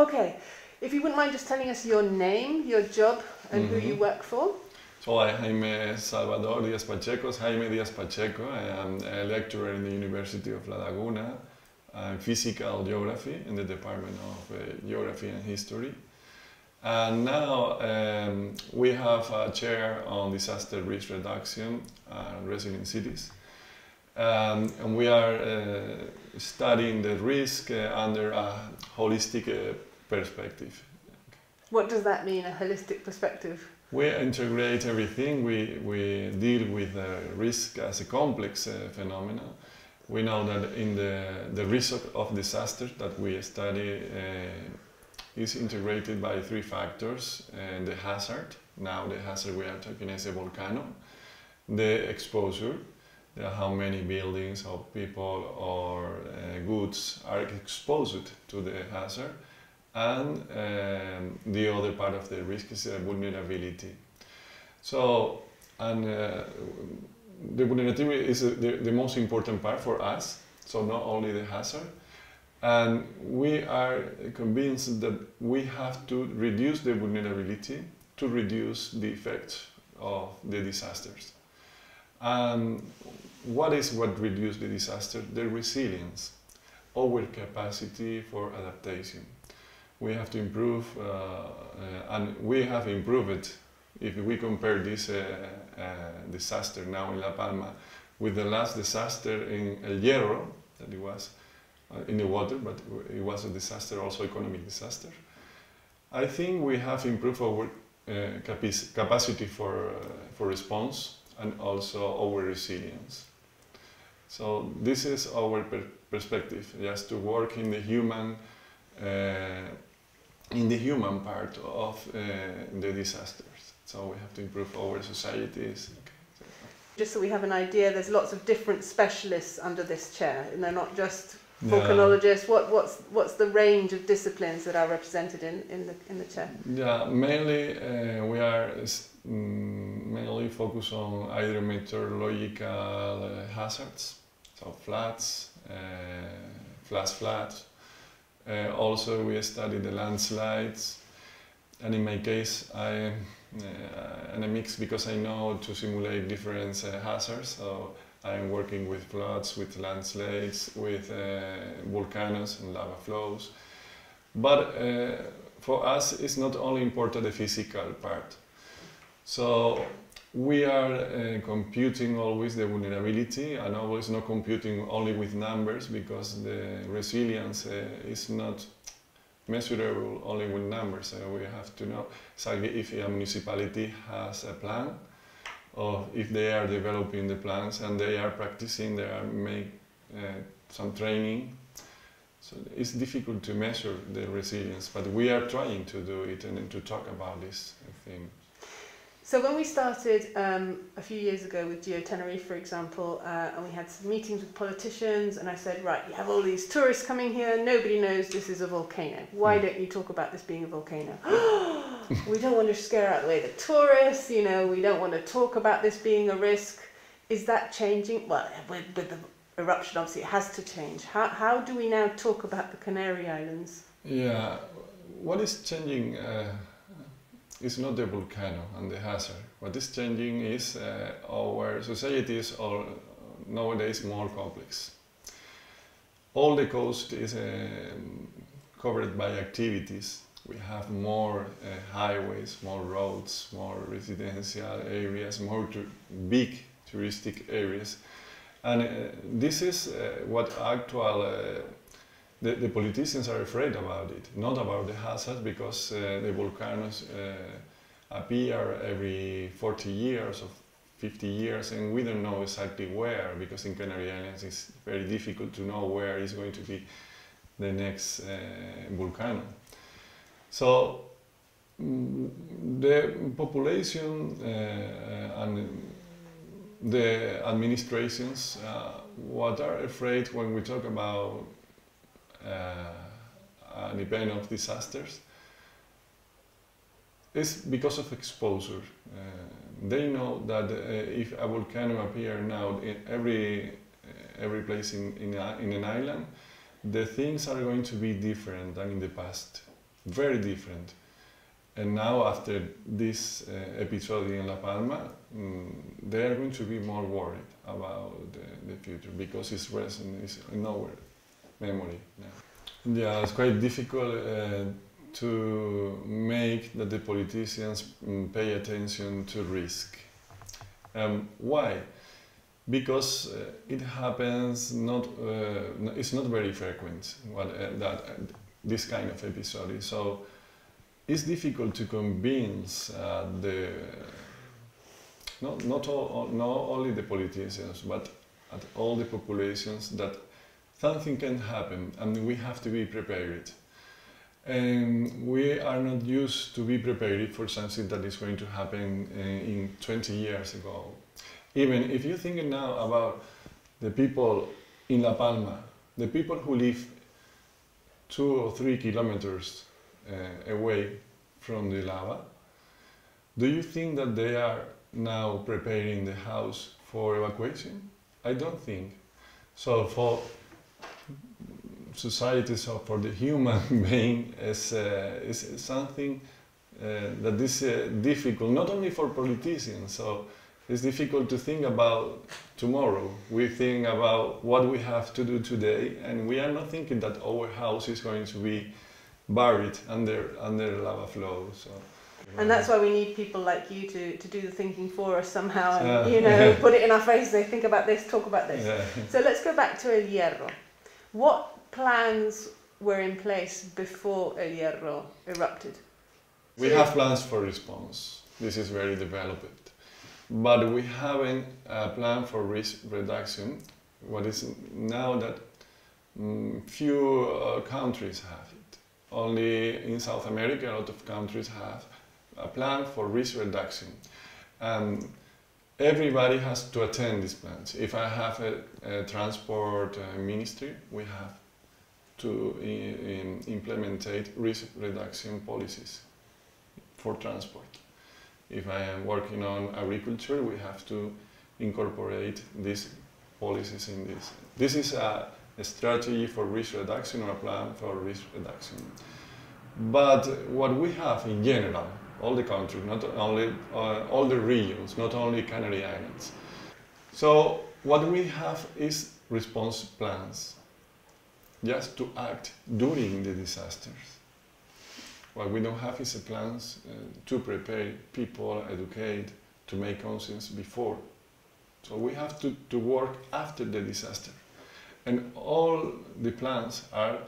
Okay, if you wouldn't mind just telling us your name, your job, and who you work for. So I, I'm Salvador Diaz Pacheco, Jaime Diaz Pacheco. I am a lecturer in the University of La Laguna, uh, physical geography in the Department of uh, Geography and History. And now um, we have a chair on disaster risk reduction and resilient cities. Um, and we are uh, studying the risk uh, under a holistic uh, perspective. What does that mean, a holistic perspective? We integrate everything. We, we deal with uh, risk as a complex uh, phenomenon. We know that in the, the risk of, disaster that we study uh, is integrated by three factors. Uh, the hazard, now the hazard we are talking is a volcano. The exposure, the how many buildings or people or uh, goods are exposed to the hazard and um, the other part of the risk is uh, vulnerability. So, and uh, the vulnerability is uh, the, the most important part for us, so not only the hazard. And we are convinced that we have to reduce the vulnerability to reduce the effects of the disasters. And what is what reduces the disaster? The resilience, our capacity for adaptation we have to improve, uh, uh, and we have improved if we compare this uh, disaster now in La Palma with the last disaster in El Hierro, that it was in the water, but it was a disaster, also economic disaster. I think we have improved our capacity for, for response and also our resilience. So this is our per perspective, just to work in the human uh, in the human part of uh, the disasters. So we have to improve our societies. Just so we have an idea, there's lots of different specialists under this chair, and they're not just volcanologists. What, what's, what's the range of disciplines that are represented in, in, the, in the chair? Yeah, mainly uh, we are mm, mainly focused on hydrometeorological uh, hazards, so floods, uh, flash floods, uh, also, we study the landslides, and in my case, I uh, and a mix because I know to simulate different uh, hazards. So I'm working with floods, with landslides, with uh, volcanoes and lava flows. But uh, for us, it's not only important the physical part. So we are uh, computing always the vulnerability and always not computing only with numbers because the resilience uh, is not measurable only with numbers. Uh, we have to know exactly if a municipality has a plan or if they are developing the plans and they are practicing, they are make uh, some training. So it's difficult to measure the resilience, but we are trying to do it and to talk about this thing. So when we started um, a few years ago with Geo Tenerife, for example, uh, and we had some meetings with politicians, and I said, right, you have all these tourists coming here, nobody knows this is a volcano. Why mm. don't you talk about this being a volcano? we don't want to scare out the way the tourists, you know, we don't want to talk about this being a risk. Is that changing? Well, with, with the eruption, obviously, it has to change. How, how do we now talk about the Canary Islands? Yeah, what is changing? Uh it's not the volcano and the hazard. What is changing is uh, our societies are nowadays more complex. All the coast is uh, covered by activities. We have more uh, highways, more roads, more residential areas, more big touristic areas. And uh, this is uh, what actual uh, the, the, politicians are afraid about it, not about the hazard, because uh, the volcanoes uh, appear every 40 years or 50 years, and we don't know exactly where, because in Canary Islands it's very difficult to know where is going to be the next uh, volcano. So mm, the population uh, and the administrations, uh, what are afraid when we talk about an event of disasters is because of exposure. Uh, they know that uh, if a volcano appears now in every every place in, in, a, in an island, the things are going to be different than in the past. very different. And now, after this uh, episode in La Palma, mm, they are going to be more worried about the, the future because it's recent, it's our memory now. Yeah, it's quite difficult uh, to make that the politicians mm, pay attention to risk. Um, why? Because uh, it happens not, uh, it's not very frequent what, uh, that uh, this kind of episode. So it's difficult to convince uh, the not not all, not only the politicians but at all the populations that something can happen and we have to be prepared. And we are not used to be prepared for something that is going to happen uh, in 20 years ago. Even if you think now about the people in La Palma, the people who live two or three kilometers uh, away from the lava, do you think that they are now preparing the house for evacuation? I don't think. So for societies or for the human being is, uh, is something uh, that is uh, difficult, not only for politicians. So it's difficult to think about tomorrow. We think about what we have to do today, and we are not thinking that our house is going to be buried under under lava flow. So. And that's why we need people like you to, to do the thinking for us somehow and, you know, put it in our faces. they think about this, talk about this. Yeah. So let's go back to El Hierro. What plans were in place before El Hierro erupted? We have plans for response. This is very developed. But we haven't a plan for risk reduction. What is now that mm, few uh, countries have it. Only in South America, a lot of countries have a plan for risk reduction. And everybody has to attend these plans. If I have a, a transport uh, ministry, we have to implement risk reduction policies for transport. If I am working on agriculture, we have to incorporate these policies in this. This is a, a strategy for risk reduction or a plan for risk reduction. But what we have in general, all the countries, not only uh, all the regions, not only Canary Islands. So what we have is response plans, just to act during the disasters. What we don't have is a plans uh, to prepare people, educate, to make conscience before. So we have to, to work after the disaster. And all the plans are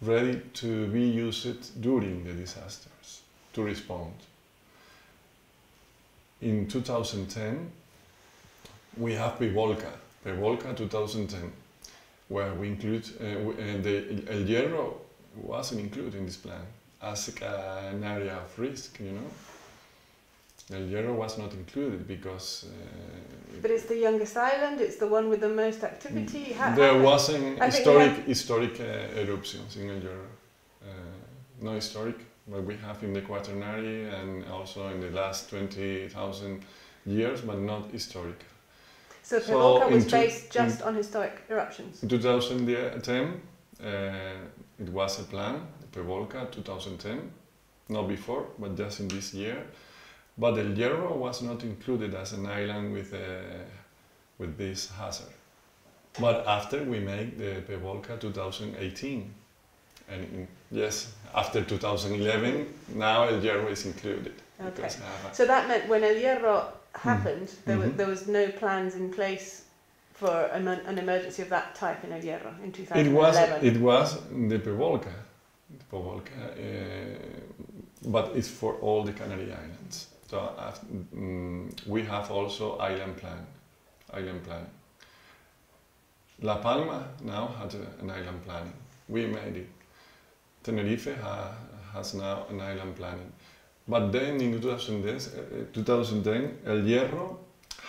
ready to be used during the disasters to respond. In 2010, we have Pevolca, Pevolca 2010, where we include uh, the El Hierro wasn't included in this plan as an area of risk, you know. El Hierro was not included because uh, But it's the youngest island, it's the one with the most activity. How- there wasn't I think we historic have- historic uh, eruptions in El Hierro. Uh, no historic, but we have in the Quaternary and also in the last 20,000 years, but not historic. So So Pevolca was based just on historic eruptions. In 2010, uh, it was a plan, Pevolca 2010, not before, but just in this year. But El Hierro was not included as an island with, uh, with this hazard. But after we make the Pevolca 2018, and in, yes, after 2011, now El Hierro is included. Okay. have So that meant when El Hierro happened, there, wa- Mhm. there was no plans in place for an, an emergency of that type in El Hierro in It was 2011. it was the Pevolca, the Pevolca, uh, but it's for all the Canary Islands. So uh, mm, we have also island plan, island plan. La Palma now had a, an island planning. We made it. Tenerife ha, has now an island planning. But then in 2010, uh, 2010 El Hierro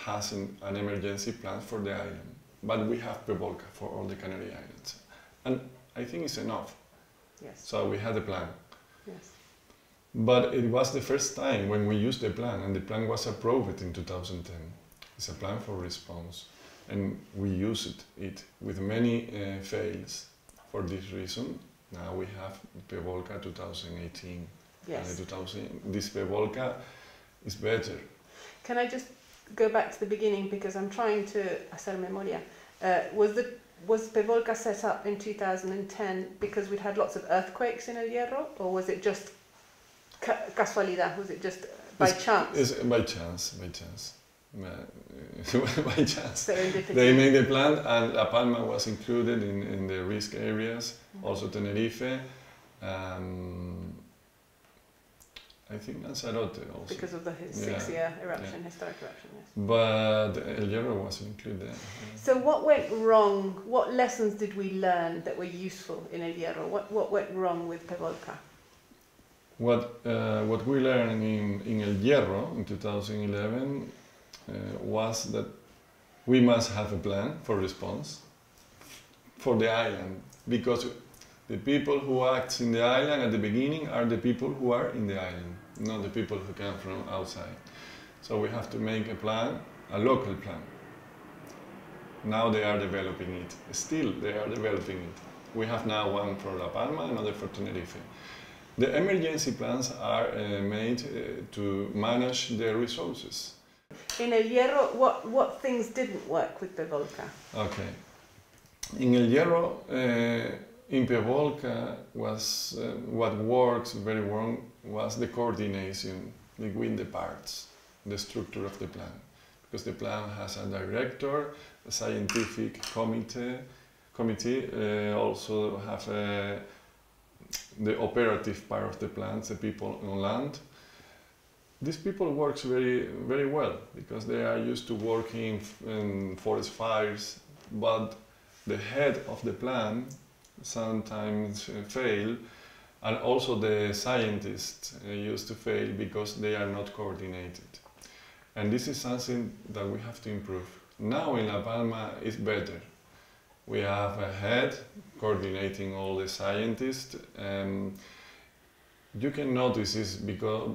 has an, an emergency plan for the island. But we have Pevolca for all the Canary Islands. And I think it's enough. yes, So we had a plan. yes. But it was the first time when we used the plan, and the plan was approved in 2010. It's a plan for response, and we used it with many uh, fails. For this reason, Now we have PEVOLCA 2018. Yes. And 2000, this PEVOLCA is better. Can I just go back to the beginning because I'm trying to hacer memoria. Uh, was the was Pevolca set up in 2010 because we'd had lots of earthquakes in El Hierro, or was it just ca- casualidad? Was it just by It's- chance? It's by chance, by chance. Uh, by chance. They made the plan and La Palma was included in, in the risk areas, Mhm. also Tenerife. Um, I think that's Lanzarote also. because of the Yeah, six-year eruption, historic eruption. Yes. But El Hierro was included there. yeah. So what went wrong? What lessons did we learn that were useful in El Hierro? What what went wrong with Pevolca? What, uh, what we learned in, in El Hierro in 2011 uh, was that we must have a plan for response for the island because the people who act in the island at the beginning are the people who are in the island, not the people who come from outside. So we have to make a plan, a local plan. Now they are developing it. Still, they are developing it. We have now one for La Palma, another for Tenerife. The emergency plans are uh, made uh, to manage the resources. In El Hierro, what what things didn't work with the Volca? Okay. In El Hierro, uh, in Pevolca, was uh, what works very well was the coordination between the parts, the structure of the plan, because the plan has a director, a scientific committee, committee uh, also have uh, the operative part of the plan, the people on land. These people works very very well because they are used to working in forest fires, but the head of the plan sometimes uh, fail, and also the scientists uh, used to fail because they are not coordinated. And this is something that we have to improve. Now in La Palma it's better. We have a head coordinating all the scientists. Um, you can notice this because,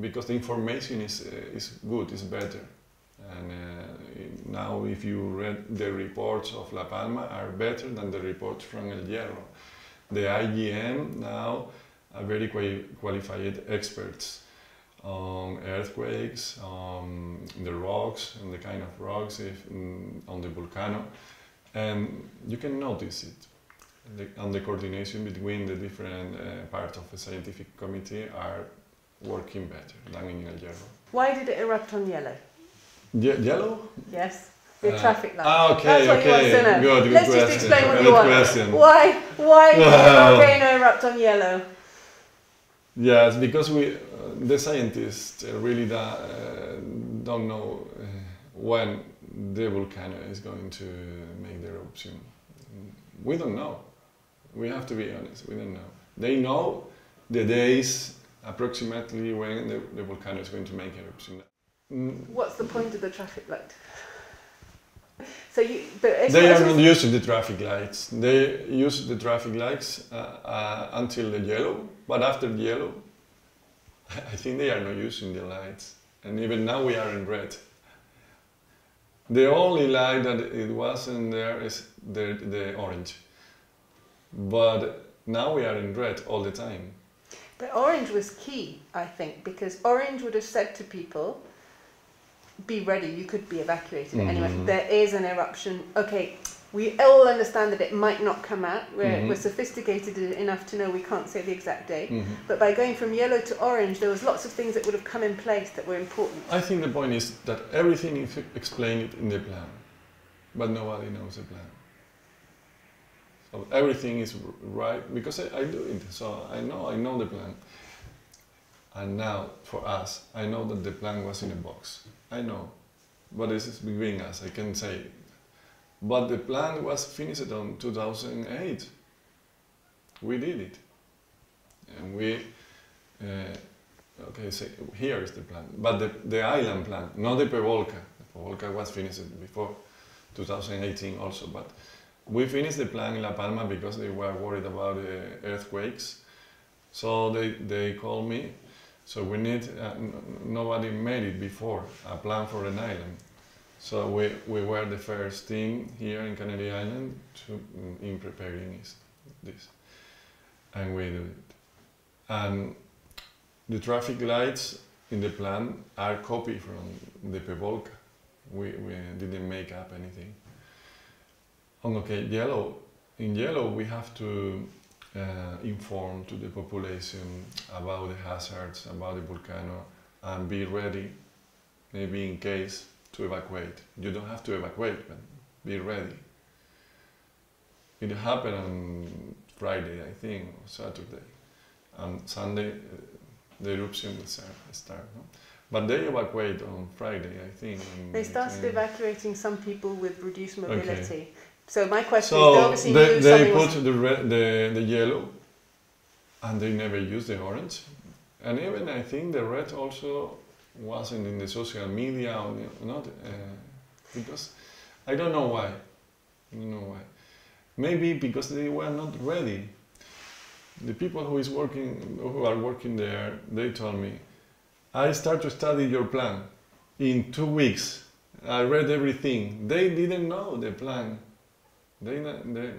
because the information is, uh, is good, is better. And now, if you read the reports of La Palma, are better than the reports from El Hierro. The IGN now are very quali- qualified experts on earthquakes, on the rocks, and the kind of rocks if, mm, on the volcano, and you can notice it. The, and the coordination between the different uh, parts of the scientific committee are working better than in El Hierro. Why did it erupt on yellow? Ye- yellow? Yes, the Uh, traffic light. Ah, okay, That's what okay. you want to know. Good, good Let's question. just explain what Good you want. question. Why? Why the Wow. volcano erupt on yellow? Yes, because we, uh, the scientists uh, really da, uh, don't know uh, when the volcano is going to make the eruption. We don't know. We have to be honest. We don't know. They know the days approximately when the, the volcano is going to make eruption. Mm, What's the point of the traffic light? So you, but They are not using the traffic lights. They use the traffic lights uh, uh, until the yellow, but after the yellow, I think they are not using the lights. And even now we are in red. The only light that it wasn't there is the, the orange. But now we are in red all the time. But orange was key, I think, because orange would have said to people, "Be ready. You could be evacuated at any moment. Mhm. There is an eruption. Okay, we all understand that it might not come out. We're, Mhm. we're sophisticated enough to know we can't say the exact date. Mhm. But by going from yellow to orange, there was lots of things that would have come in place that were important. I think the point is that everything is explained in the plan, but nobody knows the plan. So everything is right because I, I do it, so I know I know the plan. And now for us, I know that the plan was in a box. I know, but this is between us. I can say, but the plan was finished on 2008. We did it, and we. Uh, Okay, so here is the plan. But the, the island plan, not the Pevolca. The Pevolca was finished before 2018 also, but we finished the plan in La Palma because they were worried about uh, earthquakes. So they, they called me. So we need, uh, nobody made it before, a plan for an island. So we, we were the first team here in Canary Island to, in preparing it. this, and we do it. And the traffic lights in the plan are copied from the PEVOLCA. We, we didn't make up anything. Okay, yellow. In yellow, we have to uh, inform to the population about the hazards, about the volcano, and be ready, maybe in case to evacuate. You don't have to evacuate, but be ready. It happened on Friday, I think, or Saturday. And Sunday, uh, the eruption will start. no? But they evacuate on Friday, I think. They started evacuating some people with reduced mobility. So my question So is, they obviously they, they put was... the, red, the the yellow, and they never use the orange, and even I think the red also wasn't in the social media or not uh, because I don't know why. I don't know why. Maybe because they were not ready. The people who is working who are working there, they told me, I start to study your plan in two weeks. I read everything. They didn't know the plan. They, they,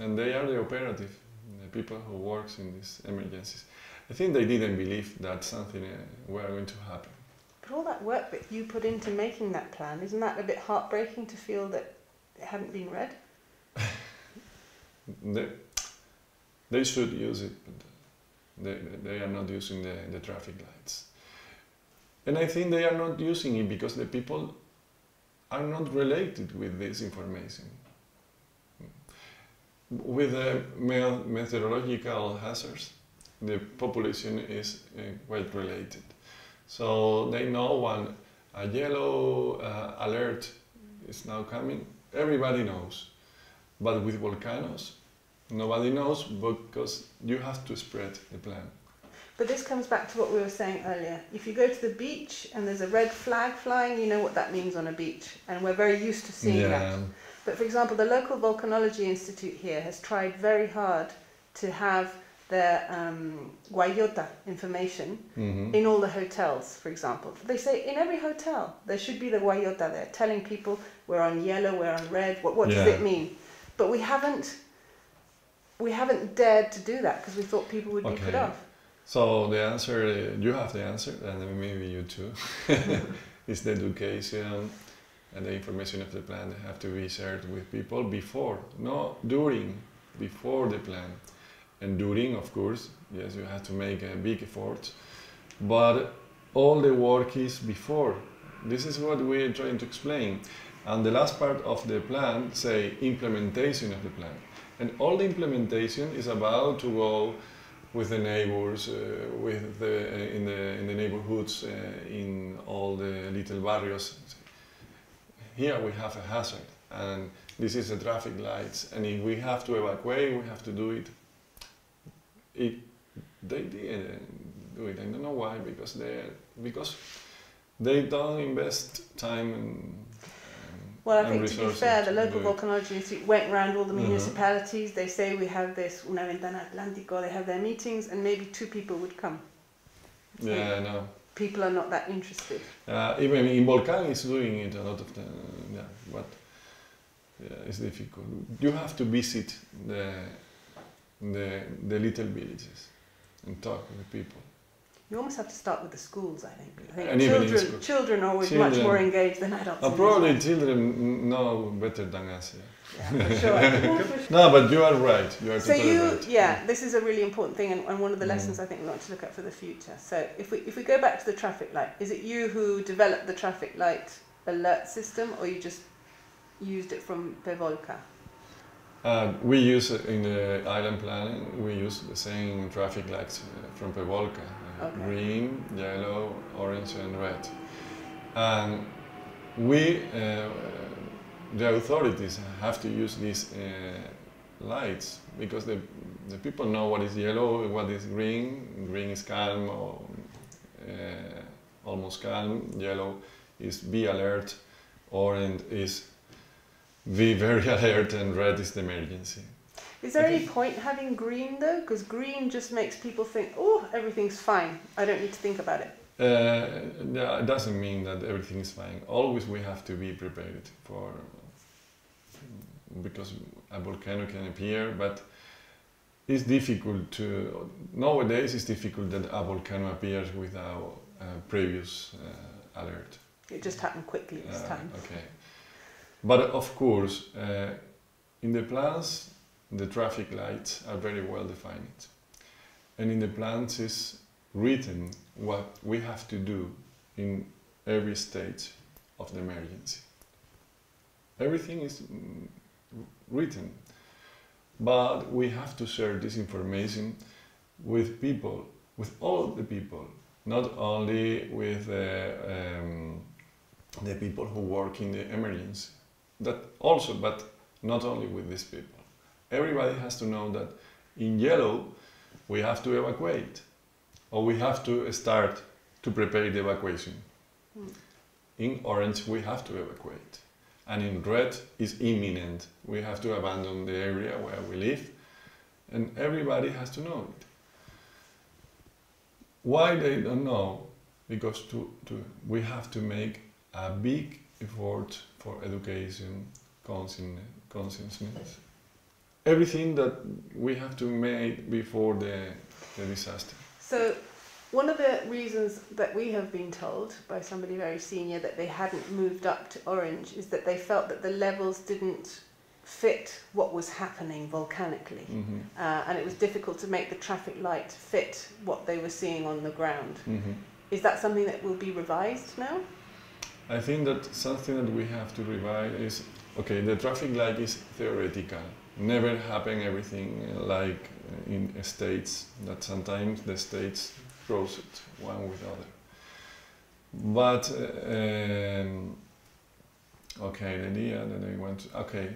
and they are the operative, the people who works in these emergencies. I think they didn't believe that something uh, were going to happen. But all that work that you put into making that plan, isn't that a bit heartbreaking to feel that it hadn't been read? They, they should use it, but they, they are not using the, the traffic lights. And I think they are not using it because the people are not related with this information. With the me- meteorological hazards, the population is uh, quite related. So they know when a yellow uh, alert is now coming, everybody knows. But with volcanoes, nobody knows because you have to spread the plan. But this comes back to what we were saying earlier. If you go to the beach and there's a red flag flying, you know what that means on a beach. And we're very used to seeing that. But for example, the local volcanology institute here has tried very hard to have their um, Guayota information Mhm. in all the hotels, for example. They say in every hotel there should be the Guayota there, telling people we're on yellow, we're on red. What, what does it mean? But we haven't. We haven't dared to do that because we thought people would be put Okay. off. So the answer, you have the answer, and maybe you too, is the education and the information of the plan have to be shared with people before, not during, before the plan. And during, of course, yes, you have to make a big effort, but all the work is before. This is what we're trying to explain. And the last part of the plan say implementation of the plan. And all the implementation is about to go with the neighbors, uh, with the uh, in the in the neighborhoods, uh, in all the little barrios. Here we have a hazard, and this is the traffic lights. And if we have to evacuate, we have to do it. It they didn't do it. I don't know why, because they because they don't invest time and. Well, I think to be fair, the local volcanology institute went around all the Mhm. municipalities. They say we have this una ventana atlántico. They have their meetings, and maybe two people would come. Yeah, I know. People are not that interested. Uh, even Involcan is doing it a lot of the yeah, but yeah, it's difficult. You have to visit the the the little villages and talk with people. You almost have to start with the schools, I think. I think And children, children are always much more engaged than adults. Uh, probably children know better than us. Yeah. One. Yeah, sure. Yeah, for sure. No, but you are right. You are So you, right. yeah, this is a really important thing, and, and one of the Mm. lessons I think we want to look at for the future. So if we if we go back to the traffic light, is it you who developed the traffic light alert system, or you just used it from Pevolca? Uh, we use in the island planning. We use the same traffic lights uh, from Pevolca: uh, Okay. green, yellow, orange, and red. And we, uh, the authorities, have to use these uh, lights because the the people know what is yellow, what is green. Green is calm or uh, almost calm. Yellow is be alert. Orange is be very alert and red is the emergency. Is there any point having green though? Because green just makes people think, oh, everything's fine. I don't need to think about it. Uh, yeah, it doesn't mean that everything is fine. Always we have to be prepared for because a volcano can appear, but it's difficult to nowadays. It's difficult that a volcano appears without a previous uh, alert. It just happened quickly this Uh, time. Okay, but of course, uh, in the plans, the traffic lights are very well defined, and in the plans is written what we have to do in every stage of the emergency. Everything is mm, written, but we have to share this information with people, with all the people, not only with uh, um, the people who work in the emergency. That also, but not only with these people. Everybody has to know that in yellow we have to evacuate, or we have to start to prepare the evacuation. Mm. In orange we have to evacuate, and in red is imminent. We have to abandon the area where we live, and everybody has to know it. Why they don't know? Because to, to, we have to make a big effort for education, consciousness. Everything that we have to make before the, the disaster. So, one of the reasons that we have been told by somebody very senior that they hadn't moved up to orange is that they felt that the levels didn't fit what was happening volcanically. Mhm, Uh, and it was difficult to make the traffic light fit what they were seeing on the ground. mhm. Is that something that will be revised now? I think that something that we have to revise is okay. The traffic light is theoretical. Never happen everything uh, like uh, in states that sometimes the states cross it one with other. But uh, um, okay, the idea that I want to okay,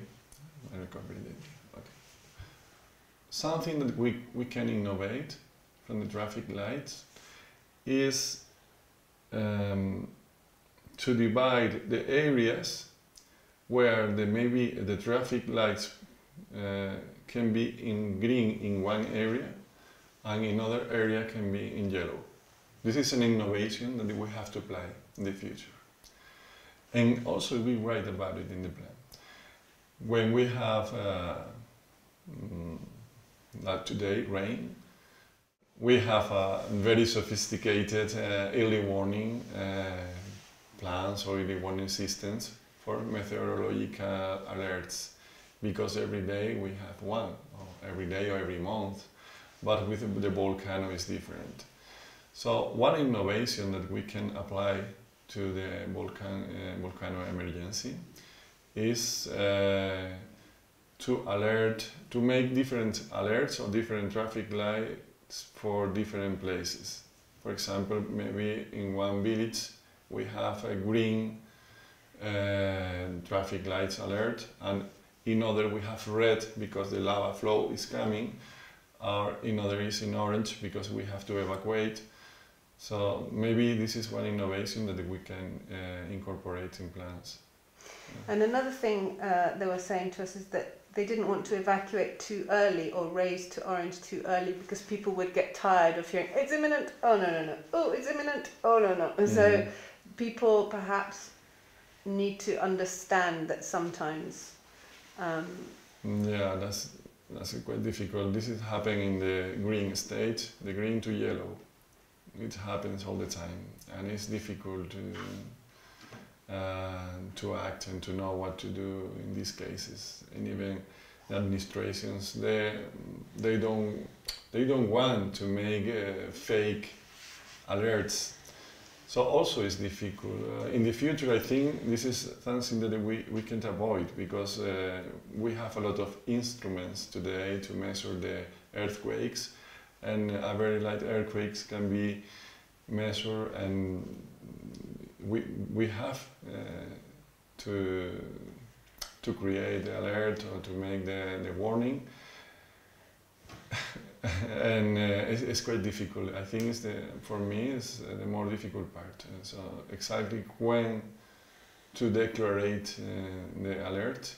I recovered idea. Okay, something that we we can innovate from the traffic lights is. Um, to divide the areas where the maybe the traffic lights uh, can be in green in one area and in other area can be in yellow. This is an innovation that we have to apply in the future. And also we write about it in the plan. When we have, uh, mm, like today, rain, we have a very sophisticated uh, early warning uh, plans or early warning systems for meteorological alerts because every day we have one, every day or every month, but with the volcano is different. So one innovation that we can apply to the volcan, uh, volcano emergency is uh, to alert, to make different alerts or different traffic lights for different places. For example, maybe in one village we have a green uh, traffic lights alert and in other we have red because the lava flow is coming or in other is in orange because we have to evacuate so maybe this is one innovation that we can uh, incorporate in plans And another thing uh, they were saying to us is that they didn't want to evacuate too early or raise to orange too early because people would get tired of hearing it's imminent. Oh no no no. Oh it's imminent. Oh no no. And so Mhm. people perhaps need to understand that sometimes. Um, yeah that's that's quite difficult this is happening in the green stage the green to yellow it happens all the time and it's difficult to uh, to act and to know what to do in these cases. And even the administrations, they they don't they don't want to make uh, fake alerts. So also it's difficult. Uh, in the future, I think this is something that we, we can't avoid because uh, we have a lot of instruments today to measure the earthquakes, and a very light earthquakes can be measured and we we have uh, to to create the alert or to make the, the warning and uh, it's, it's quite difficult. I think it's the for me it's uh, the more difficult part. Uh, so exactly when to declarate uh, the alert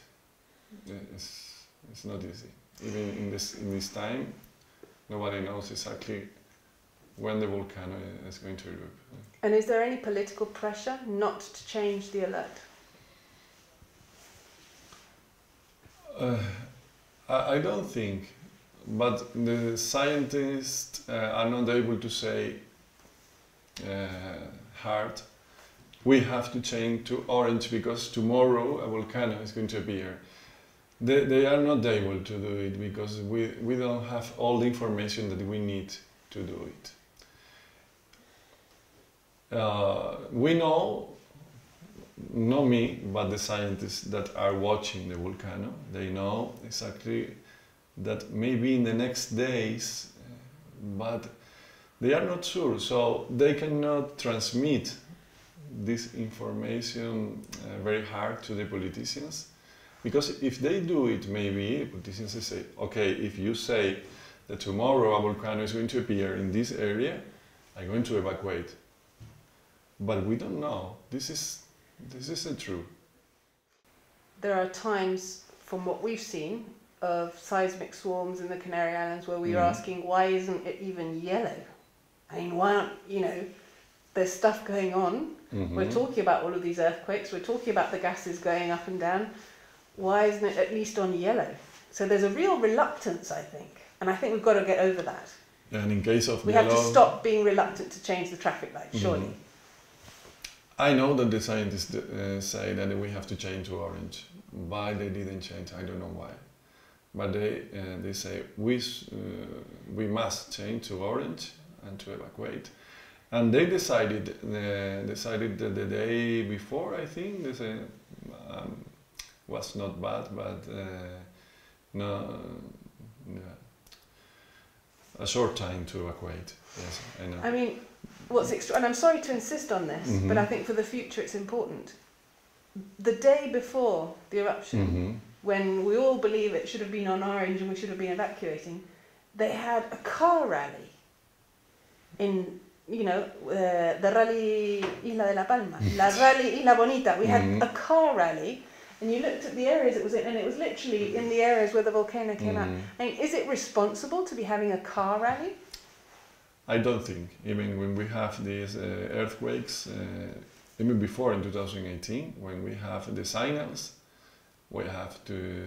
uh, is it's not easy. Even in this in this time nobody knows exactly when the volcano is going to erupt. And is there any political pressure not to change the alert? Uh, I, I don't think but the scientists uh, are not able to say uh, hard. We have to change to orange because tomorrow a volcano is going to appear. They, they are not able to do it because we, we don't have all the information that we need to do it. Uh, we know, not me, but the scientists that are watching the volcano, they know exactly that maybe in the next days, but they are not sure, so they cannot transmit this information uh, very hard to the politicians. Because if they do it, maybe politicians say, okay, if you say that tomorrow a volcano is going to appear in this area, I'm going to evacuate. But we don't know. This is this isn't true. There are times, from what we've seen, of seismic swarms in the Canary Islands where we are Mhm. asking why isn't it even yellow? I mean, why aren't you know? There's stuff going on. We're Mhm. talking about all of these earthquakes. We're talking about the gases going up and down. Why isn't it at least on yellow? So there's a real reluctance, I think, and I think we've got to get over that. And in case of We have to stop being reluctant to change the traffic light. surely. Mhm. I know that the scientists uh, say that we have to change to orange. Why they didn't change, I don't know why. But they, uh, they say we, uh, we must change to orange and to evacuate. And they decided, uh, decided that the day before, I think, they say, um, was not bad, but uh, no, yeah, a short time to evacuate. Yes, I know. I mean, what's extra, and I'm sorry to insist on this, but Mhm. I think for the future it's important. The day before the eruption, Mhm. When we all believe it should have been on orange and we should have been evacuating, they had a car rally in, you know, uh, the rally Isla de la Palma, La Rally Isla Bonita. We had Mhm. a car rally, and you looked at the areas it was in, and it was literally in the areas where the volcano came out. Mhm. I mean, is it responsible to be having a car rally? I don't think, even when we have these uh, earthquakes, uh, even before in 2018, when we have the signals, we have to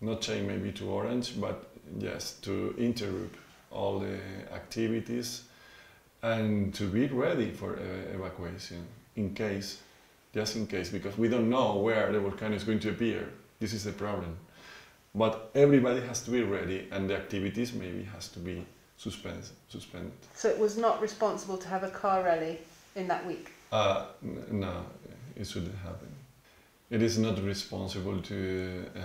not change maybe to orange, but yes, to interrupt all the activities and to be ready for uh, evacuation in case, just in case, because we don't know where the volcano is going to appear. This is the problem. But everybody has to be ready, and the activities maybe has to be suspended. suspended. So it was not responsible to have a car rally in that week. Uh, no, it shouldn't happen. It is not responsible to uh,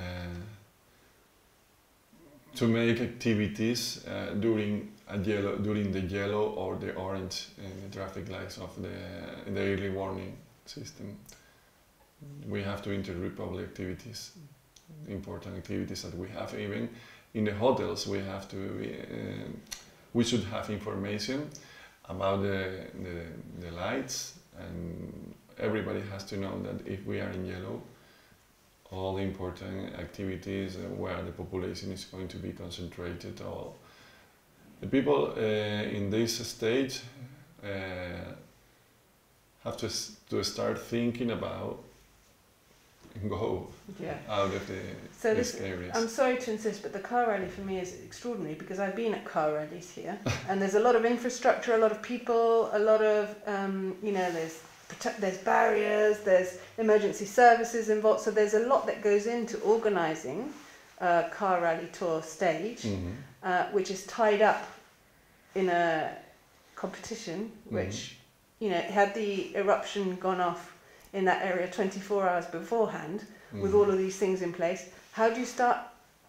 to make activities uh, during a yellow during the yellow or the orange uh, traffic lights of the the early warning system. We have to interrupt the activities, important activities that we have. Even in the hotels, we have to. Uh, we should have information about the, the, the lights and everybody has to know that if we are in yellow all the important activities uh, where the population is going to be concentrated or the people uh, in this stage uh, have to, to start thinking about go Yeah. out of the So this, areas. I'm sorry to insist, but the car rally for me is extraordinary because I've been at car rallies here, and there's a lot of infrastructure, a lot of people, a lot of um, you know, there's there's barriers, there's emergency services involved. So there's a lot that goes into organising a car rally tour stage, Mhm. uh, which is tied up in a competition, which you know, had the eruption gone off in that area 24 hours beforehand with Mhm. all of these things in place, how do you start?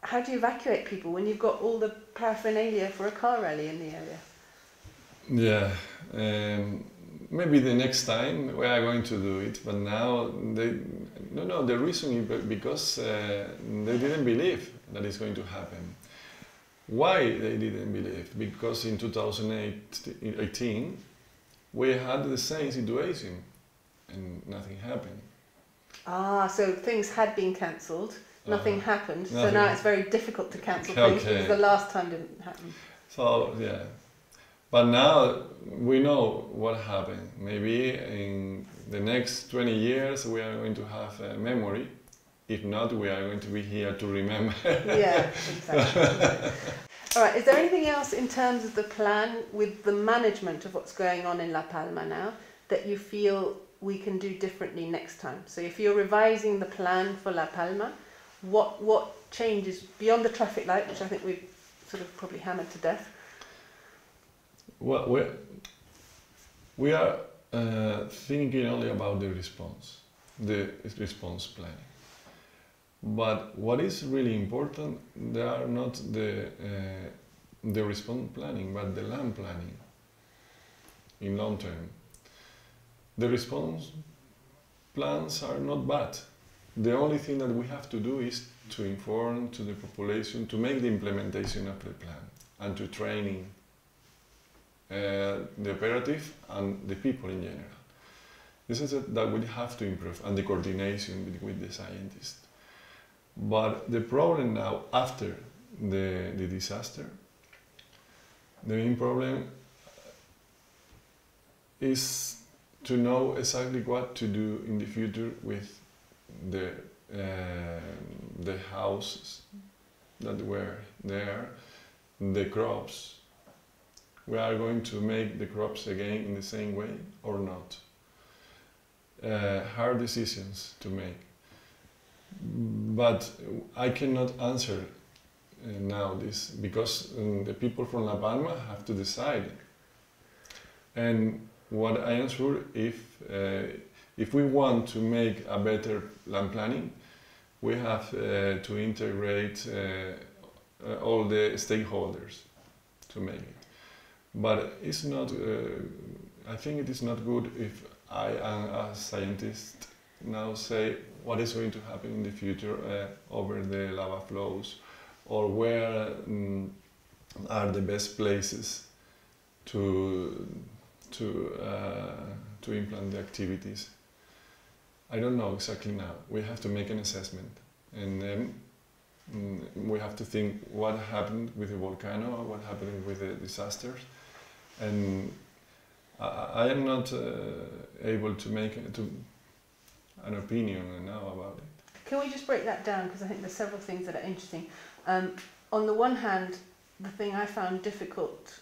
How do you evacuate people when you've got all the paraphernalia for a car rally in the area? Yeah, um, maybe the next time we are going to do it, but now they no no the reason is because uh, they didn't believe that it's going to happen. Why they didn't believe? Because in 2018 we had the same situation and nothing happened. Ah, so things had been cancelled, nothing Uh-huh. happened, so now it's very difficult to cancel Okay. things because the last time didn't happen. So yeah, but now we know what happened. Maybe in the next 20 years we are going to have a memory If not, we are going to be here to remember. yeah, exactly. All right, is there anything else in terms of the plan with the management of what's going on in La Palma now that you feel we can do differently next time? So if you're revising the plan for La Palma, what what changes beyond the traffic light, which I think we've sort of probably hammered to death? Well, we we are uh, thinking only about the response, the response planning. But what is really important, they are not the uh, the response planning, but the land planning in long term. The response plans are not bad. The only thing that we have to do is to inform to the population, to make the implementation of the plan, and to training uh, the operative and the people in general. This is that we have to improve, and the coordination with, with the scientists. But the problem now, after the, the disaster, the main problem is to know exactly what to do in the future with the uh, the houses that were there, the crops. We are going to make the crops again in the same way or not. Uh, hard decisions to make. But I cannot answer uh, now this because um, the people from La Palma have to decide. And what I answer if uh, if we want to make a better land planning, we have uh, to integrate uh, all the stakeholders to make it. But it's not. I think it is not good if I, am a scientist, now say what is going to happen in the future uh, over the lava flows or where um, are the best places to to uh, to implant the activities. I don't know exactly now. We have to make an assessment, and then um, we have to think what happened with the volcano, what happened with the disasters, and I, I am not uh, able to make to an opinion now about it. Can we just break that down because I think there's several things that are interesting. Um, on the one hand, the thing I found difficult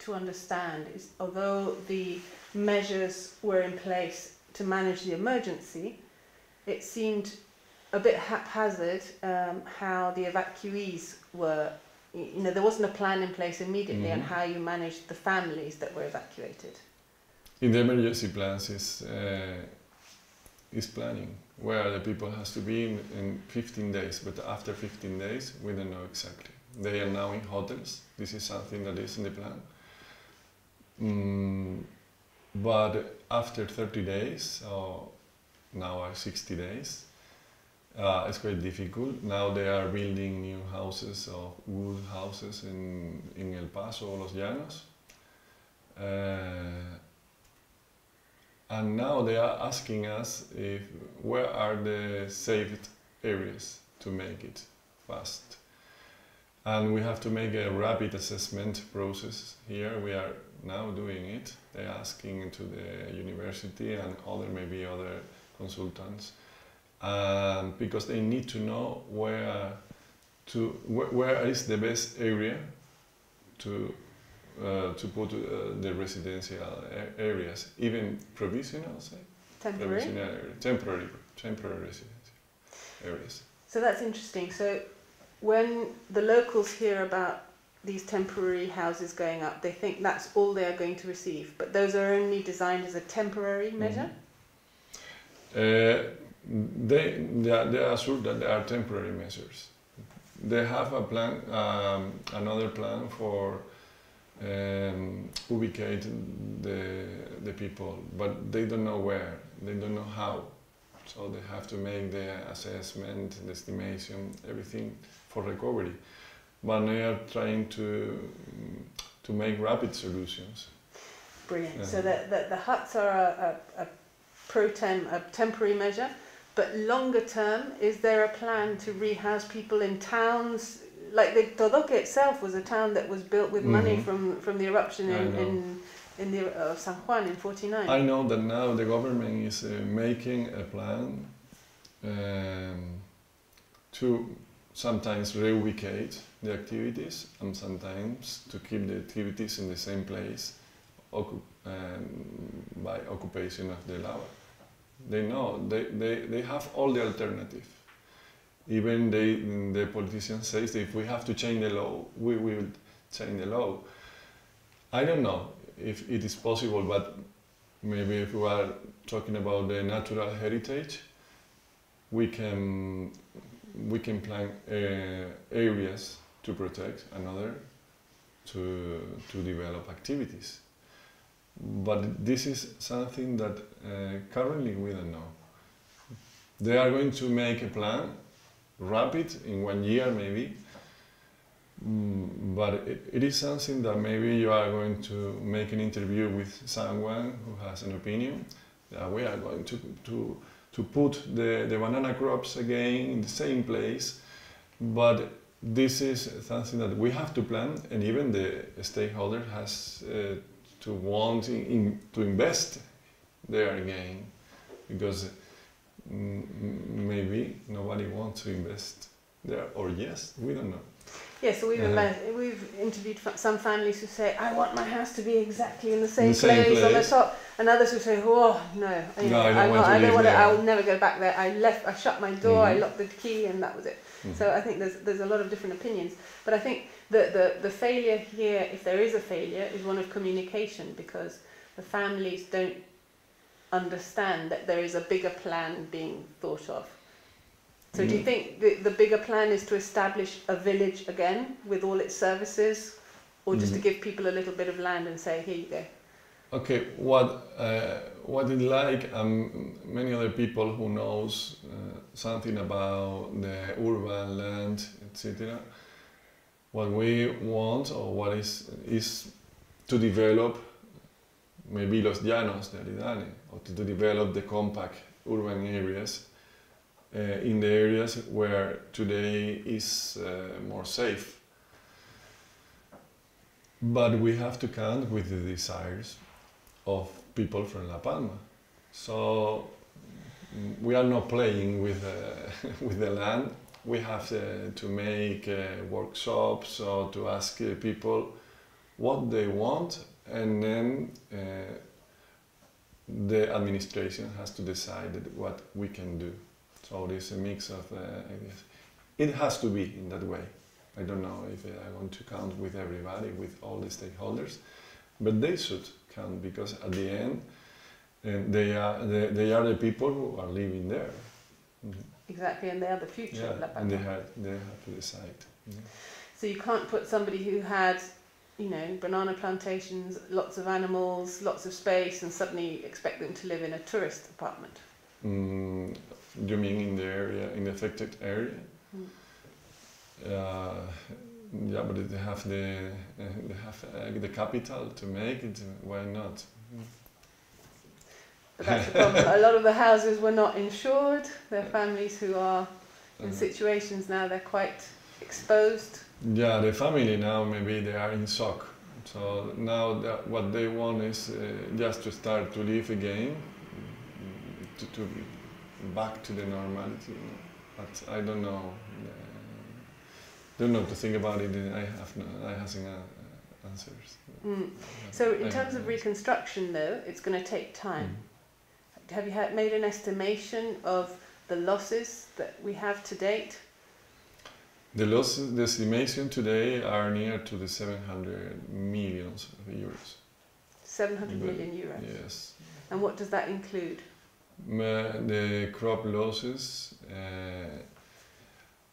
to understand is although the measures were in place to manage the emergency, it seemed a bit haphazard um, how the evacuees were. You know, there wasn't a plan in place immediately mm-hmm. on how you managed the families that were evacuated. In the emergency plans, is uh, is planning where the people has to be in, in 15 days, but after 15 days, we don't know exactly. They are now in hotels. This is something that is in the plan. Mm, but after 30 days, or now are 60 days, uh, it's quite difficult. Now they are building new houses or wood houses in, in El Paso, Los Llanos. Uh, and now they are asking us if where are the saved areas to make it fast. And we have to make a rapid assessment process here. We are now doing it. They're asking to the university and other maybe other consultants um, because they need to know where to wh where is the best area to uh, to put uh, the residential areas, even provisional, say? Temporary? temporary, temporary residential areas. So that's interesting. So when the locals hear about these temporary houses going up, they think that's all they are going to receive, but those are only designed as a temporary measure? Mm-hmm. Uh, they, they, are, they are sure that they are temporary measures. They have a plan, um, another plan for um, ubicate the, the people, but they don't know where, they don't know how. So they have to make the assessment, the estimation, everything for recovery. But they are trying to, to make rapid solutions. Brilliant. Yeah. So the, the, the, huts are a, a, a pro tem, a temporary measure, but longer term, is there a plan to rehouse people in towns like the Todoque itself was a town that was built with mm-hmm. money from, from the eruption in, in, in the uh, San Juan in 49. I know that now the government is uh, making a plan um, to sometimes reubicate the activities and sometimes to keep the activities in the same place occup- um, by occupation of the lava. They know, they, they, they have all the alternative. Even they, the politician says if we have to change the law, we will change the law. I don't know if it is possible, but maybe if we are talking about the natural heritage, we can we can plan uh, areas to protect another to to develop activities. But this is something that uh, currently we don't know. They are going to make a plan, rapid in one year maybe. Mm, but it, it is something that maybe you are going to make an interview with someone who has an opinion. That we are going to, to to put the, the banana crops again in the same place. But this is something that we have to plan, and even the stakeholder has uh, to want in, in, to invest there again, because mm, maybe nobody wants to invest there, or yes, we don't know. Yeah, so we've, ima- we've interviewed some families who say, I want my house to be exactly in the same, same place, on the place. top, and others who say, oh, no, I, No, I don't I'm want not, to I don't want to, I'll never go back there. I left, I shut my door, I Mhm. locked the key, and that was it. Mhm. So I think there's, there's a lot of different opinions. But I think the, the, the failure here, if there is a failure, is one of communication because the families don't understand that there is a bigger plan being thought of. So do you Mm. think the, the bigger plan is to establish a village again with all its services or just to Mhm. give people a little bit of land and say, here you go? Okay, what uh, what it like? Um, many other people who knows uh, something about the urban land, etc. What we want or what is is to develop maybe Los Llanos de Aridane or to, to develop the compact urban areas uh, in the areas where today is uh, more safe. But we have to count with the desires of people from La Palma. So we are not playing with, uh, with the land. We have uh, to make uh, workshops or to ask uh, people what they want, and then uh, the administration has to decide what we can do. So there's a mix of uh. It has to be in that way. I don't know if I want to count with everybody, with all the stakeholders, but they should count because at the end, uh, they are they, they are the people who are living there. Mhm. Exactly, and they are the future of Yeah, and they have they have to decide. So you can't put somebody who had, you know, banana plantations, lots of animals, lots of space, and suddenly expect them to live in a tourist apartment. Mm, you mean in the area, in the affected area? Mm. Uh, yeah, but they have the uh, they have uh, the capital to make it. Why not? But that's the problem. a lot of the houses were not insured. There are families who are in Uh, situations now they're quite exposed. yeah, the family now maybe they are in shock. So now that what they want is uh, just to start to live again, to, to back to the normality. you know. But I don't know. Uh, don't know to think about it. I have no. I have no uh, answers. Mm. So in have terms of reconstruction, though, it's going to take time. Mm. Have you had, made an estimation of the losses that we have to date? The losses, the estimation today are near to the 700 millions of euros. 700 But- million euros. Yes. And what does that include? The crop losses, uh,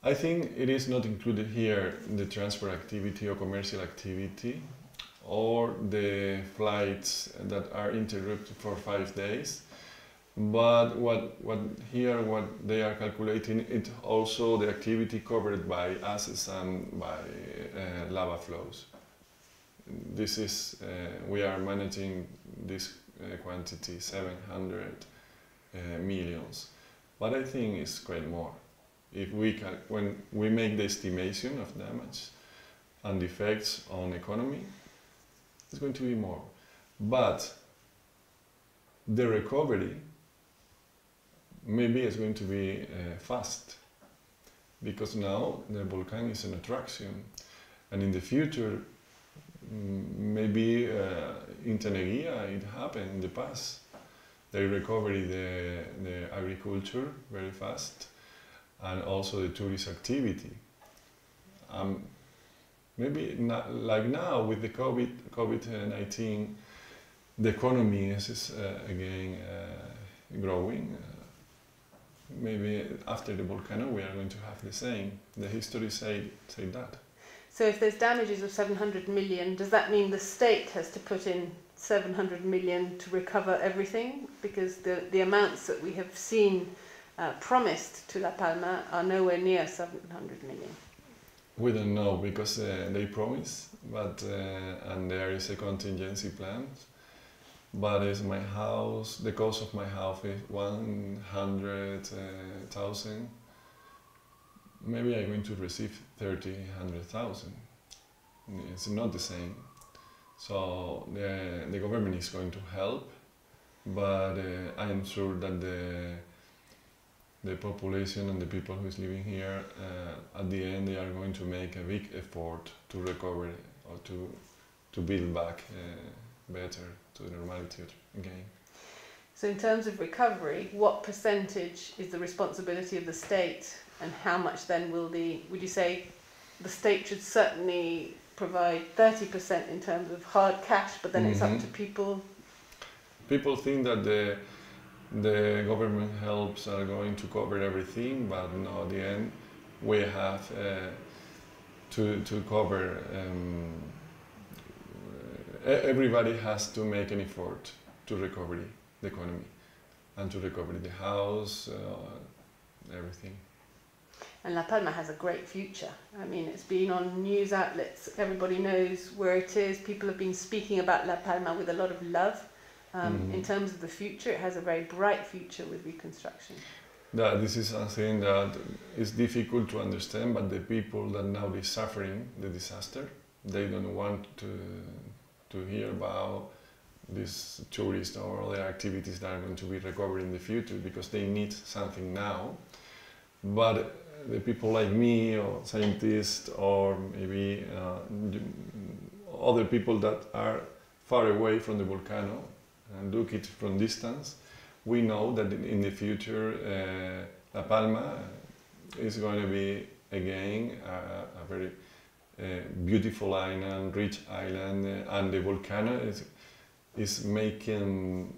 I think it is not included here the transport activity or commercial activity or the flights that are interrupted for five days. But what, what here, what they are calculating, it also the activity covered by assets and by uh, lava flows. This is, uh, we are managing this uh, quantity, 700 uh, millions. But I think it's quite more. If we can, when we make the estimation of damage and effects on economy, it's going to be more. But the recovery maybe is going to be uh, fast because now the volcano is an attraction. And in the future, mm, maybe uh, in Teneguía it happened in the past. They recovered the, the agriculture very fast and also the tourist activity. Um, maybe not, like now with the COVID COVID nineteen, the economy is, uh, again uh, growing. Uh, maybe after the volcano we are going to have the same. The history say say that. So if there's damages of 700 million, does that mean the state has to put in 700 million to recover everything? Because the, the amounts that we have seen uh, promised to La Palma are nowhere near 700 million. We don't know because uh, they promise, but uh, and there is a contingency plan. But is my house the cost of my house is one hundred thousand. Maybe I'm going to receive thirty hundred thousand. It's not the same. So the the government is going to help, but uh, I am sure that the the population and the people who is living here, uh, at the end, they are going to make a big effort to recover or to to build back uh, better to normality again. So, in terms of recovery, what percentage is the responsibility of the state, and how much then will the? Would you say the state should certainly provide thirty percent in terms of hard cash, but then mm -hmm. it's up mm-hmm. to people? People think that the the government helps are going to cover everything, but no, at the end we have uh, to, to cover, um, everybody has to make an effort to recover the economy and to recover the house, uh, everything. And La Palma has a great future. I mean, it's been on news outlets, everybody knows where it is, people have been speaking about La Palma with a lot of love. Um, mm-hmm. In terms of the future, it has a very bright future with reconstruction. That this is something that is difficult to understand, but the people that now is suffering the disaster, they don't want to to hear about these tourists or other activities that are going to be recovered in the future because they need something now. But the people like me or scientists or maybe uh, other people that are far away from the volcano and look it from distance, we know that in the future uh, La Palma is going to be again a, a very uh, beautiful island, rich island, uh, and the volcano is is making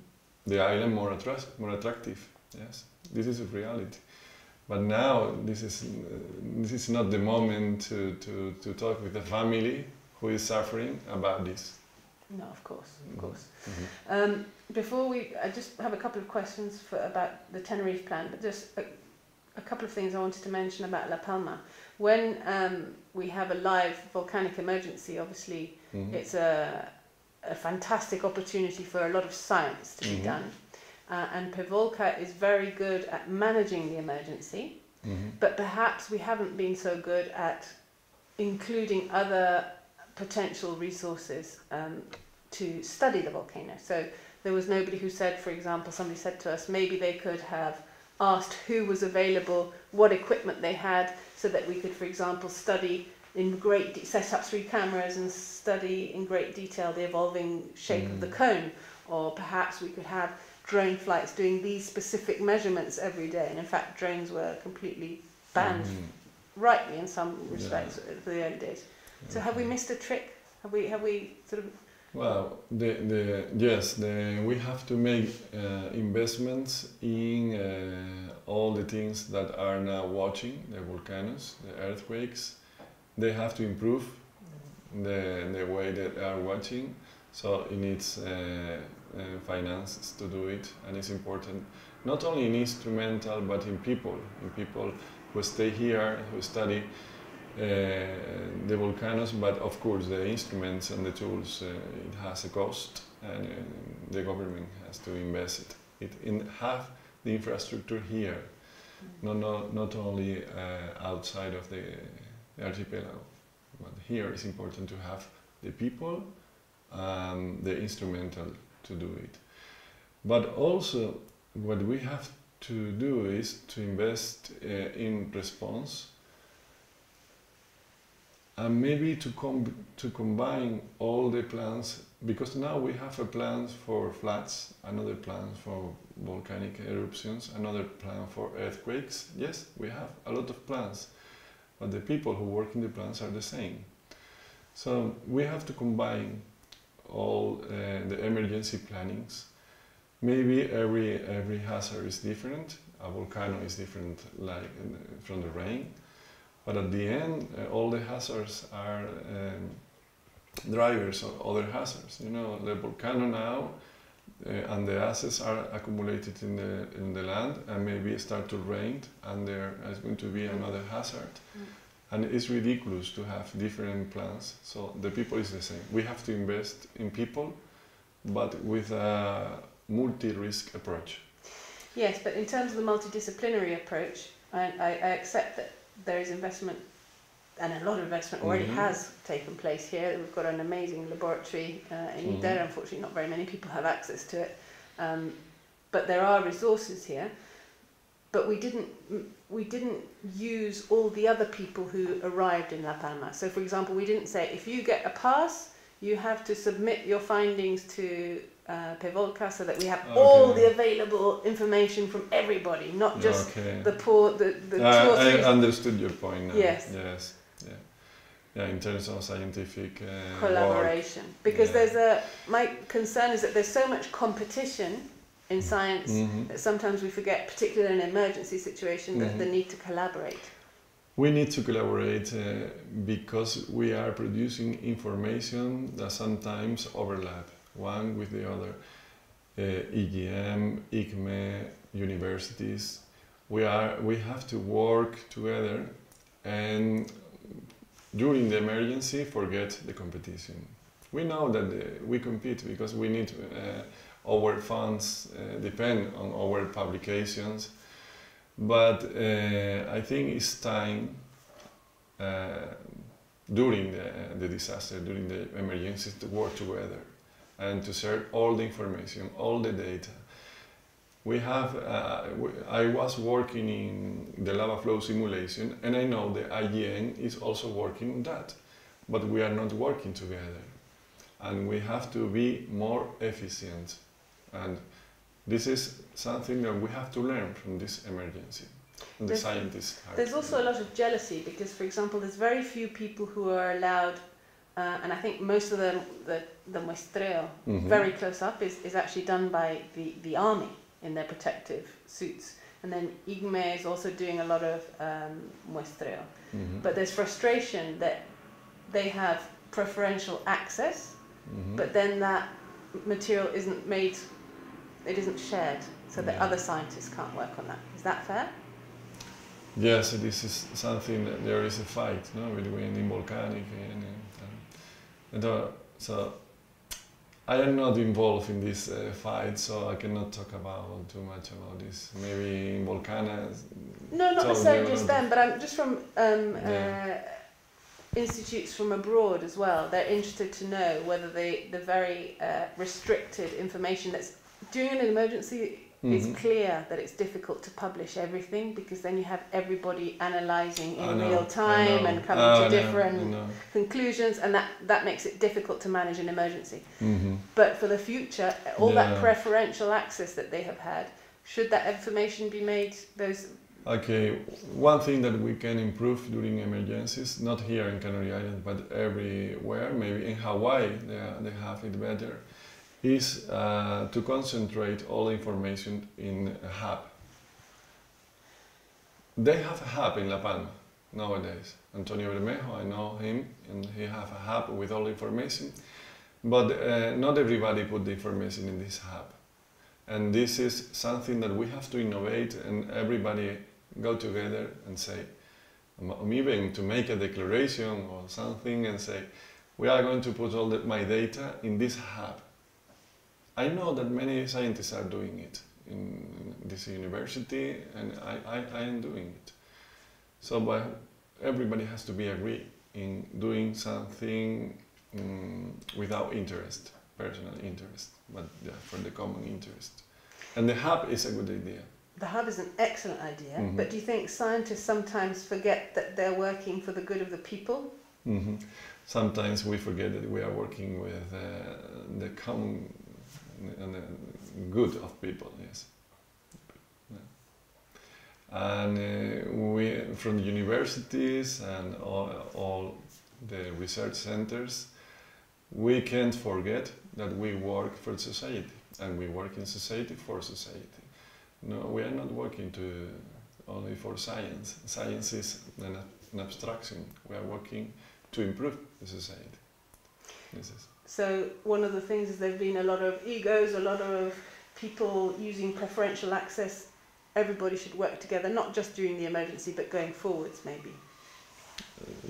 the island more, attra more attractive. Yes, this is a reality. But now this is uh, this is not the moment to, to, to talk with the family who is suffering about this. No, of course, of mm-hmm. course. Mm-hmm. Um, before we, I just have a couple of questions for about the Tenerife plan, but just a, a couple of things I wanted to mention about La Palma. When um, we have a live volcanic emergency, obviously mm-hmm. it's a, a fantastic opportunity for a lot of science to be mm-hmm. done. Uh, and PEVOLCA is very good at managing the emergency, mm-hmm. but perhaps we haven't been so good at including other potential resources um, to study the volcano. So there was nobody who said, for example, somebody said to us, maybe they could have asked who was available, what equipment they had, so that we could, for example, study in great de- set up three cameras and study in great detail the evolving shape mm. of the mm. cone, or perhaps we could have drone flights doing these specific measurements every day. And in fact, drones were completely banned, mm. rightly in some respects, yeah. for the early days. So have we missed a trick? Have we have we sort of? Well, the the yes, the, we have to make uh, investments in uh, all the things that are now watching the volcanoes, the earthquakes. They have to improve the the way that they are watching. So it needs uh, uh finances to do it, and it's important not only in instrumental but in people, in people who stay here, who study the volcanoes, but of course the instruments and the tools, uh, it has a cost and uh, the government has to invest it, it in have the infrastructure here, not, not, not only outside of the, the archipelago, but here it's important to have the people the instrumental to do it. But also what we have to do is to invest uh, in response and maybe to com- to combine all the plans because now we have a plan for floods, another plan for volcanic eruptions, another plan for earthquakes. Yes, we have a lot of plans, but the people who work in the plans are the same. So we have to combine all uh, the emergency plannings. Maybe every every hazard is different. A volcano is different, like uh, from the rain, but at the end, uh, all the hazards are. Um, drivers or other hazards. You know, the volcano now uh, and the assets are accumulated in the in the land, and maybe start to rain, and there is going to be another hazard. Mm. And it's ridiculous to have different plans. So the people is the same. We have to invest in people, but with a multi-risk approach. Yes, but in terms of the multidisciplinary approach, I, I, I accept that there is investment and a lot of investment already Mhm. has taken place here. We've got an amazing laboratory uh, in Mhm. Ida. Unfortunately, not very many people have access to it, um, but there are resources here. But we didn't we didn't use all the other people who arrived in La Palma. So, for example, we didn't say if you get a pass, you have to submit your findings to uh, Pevolca so that we have all the available information from everybody, not just okay. the poor the, the Uh, two or I understood your point now. Yes. Yes. Yeah. Yeah. In terms of scientific uh, work. collaboration because Yeah. there's a my concern is that there's so much competition in science Mhm. that sometimes we forget particularly in an emergency situation that Mhm. the need to collaborate We need to collaborate uh, because we are producing information that sometimes overlap one with the other. Uh, IGN, IGME, universities. We are we have to work together and during the emergency forget the competition. We know that we compete because we need uh, our funds uh, depend on our publications but uh, I think it's time uh, during the, the disaster, during the emergencies, to work together and to share all the information, all the data. We have, uh, I was working in the lava flow simulation and I know the IGN is also working on that, but we are not working together. And we have to be more efficient. And this is something that we have to learn from this emergency. And the There's- scientists there's also a lot of jealousy because for example there's very few people who are allowed uh, and I think most of the the, the muestreo Mhm. very close up is, is actually done by the, the army in their protective suits and then IGME is also doing a lot of um, muestreo Mhm. but there's frustration that they have preferential access, Mhm. but then that material isn't made, it isn't shared, so that other scientists can't work on that. Is that fair? Yes, this is something that there is a fight no, between the volcanic and, and uh, so I am not involved in this uh, fight, so I cannot talk about too much about this. Maybe Involcan. No, not necessarily just them, but I'm just from um, Yeah. uh, institutes from abroad as well. They're interested to know whether the the very uh, restricted information that's during an emergency. It's Mhm. clear that it's difficult to publish everything because then you have everybody analysing in know, real time and coming Ah, to know, different know. conclusions, and that, that makes it difficult to manage an emergency. Mhm. But for the future, all that preferential access that they have had, should that information be made, those Okay, one thing that we can improve during emergencies, not here in Canary Islands, but everywhere, maybe in Hawaii they, are- they have it better, is uh, to concentrate all information in a hub. They have a hub in La Palma nowadays. Antonio Bermejo, I know him, and he have a hub with all information, but uh, not everybody put the information in this hub. And this is something that we have to innovate and everybody go together and say, um, even to make a declaration or something and say, we are going to put all the, my data in this hub. I know that many scientists are doing it in this university and I, I, I am doing it. So but everybody has to be agreed in doing something mm, without interest, personal interest, but yeah, for the common interest. And the hub is a good idea. The hub is an excellent idea, Mhm. but do you think scientists sometimes forget that they're working for the good of the people hmm Sometimes we forget that we are working with uh, the common and good of people. Yes. And uh, we, from universities and all, all the research centers, we can't forget that we work for society and we work in society for society. No, we are not working to only for science. Science is an, an abstraction. We are working to improve the society. This is. So one of the things is there've been a lot of egos, a lot of people using preferential access. Everybody should work together, not just during the emergency, but going forwards, maybe.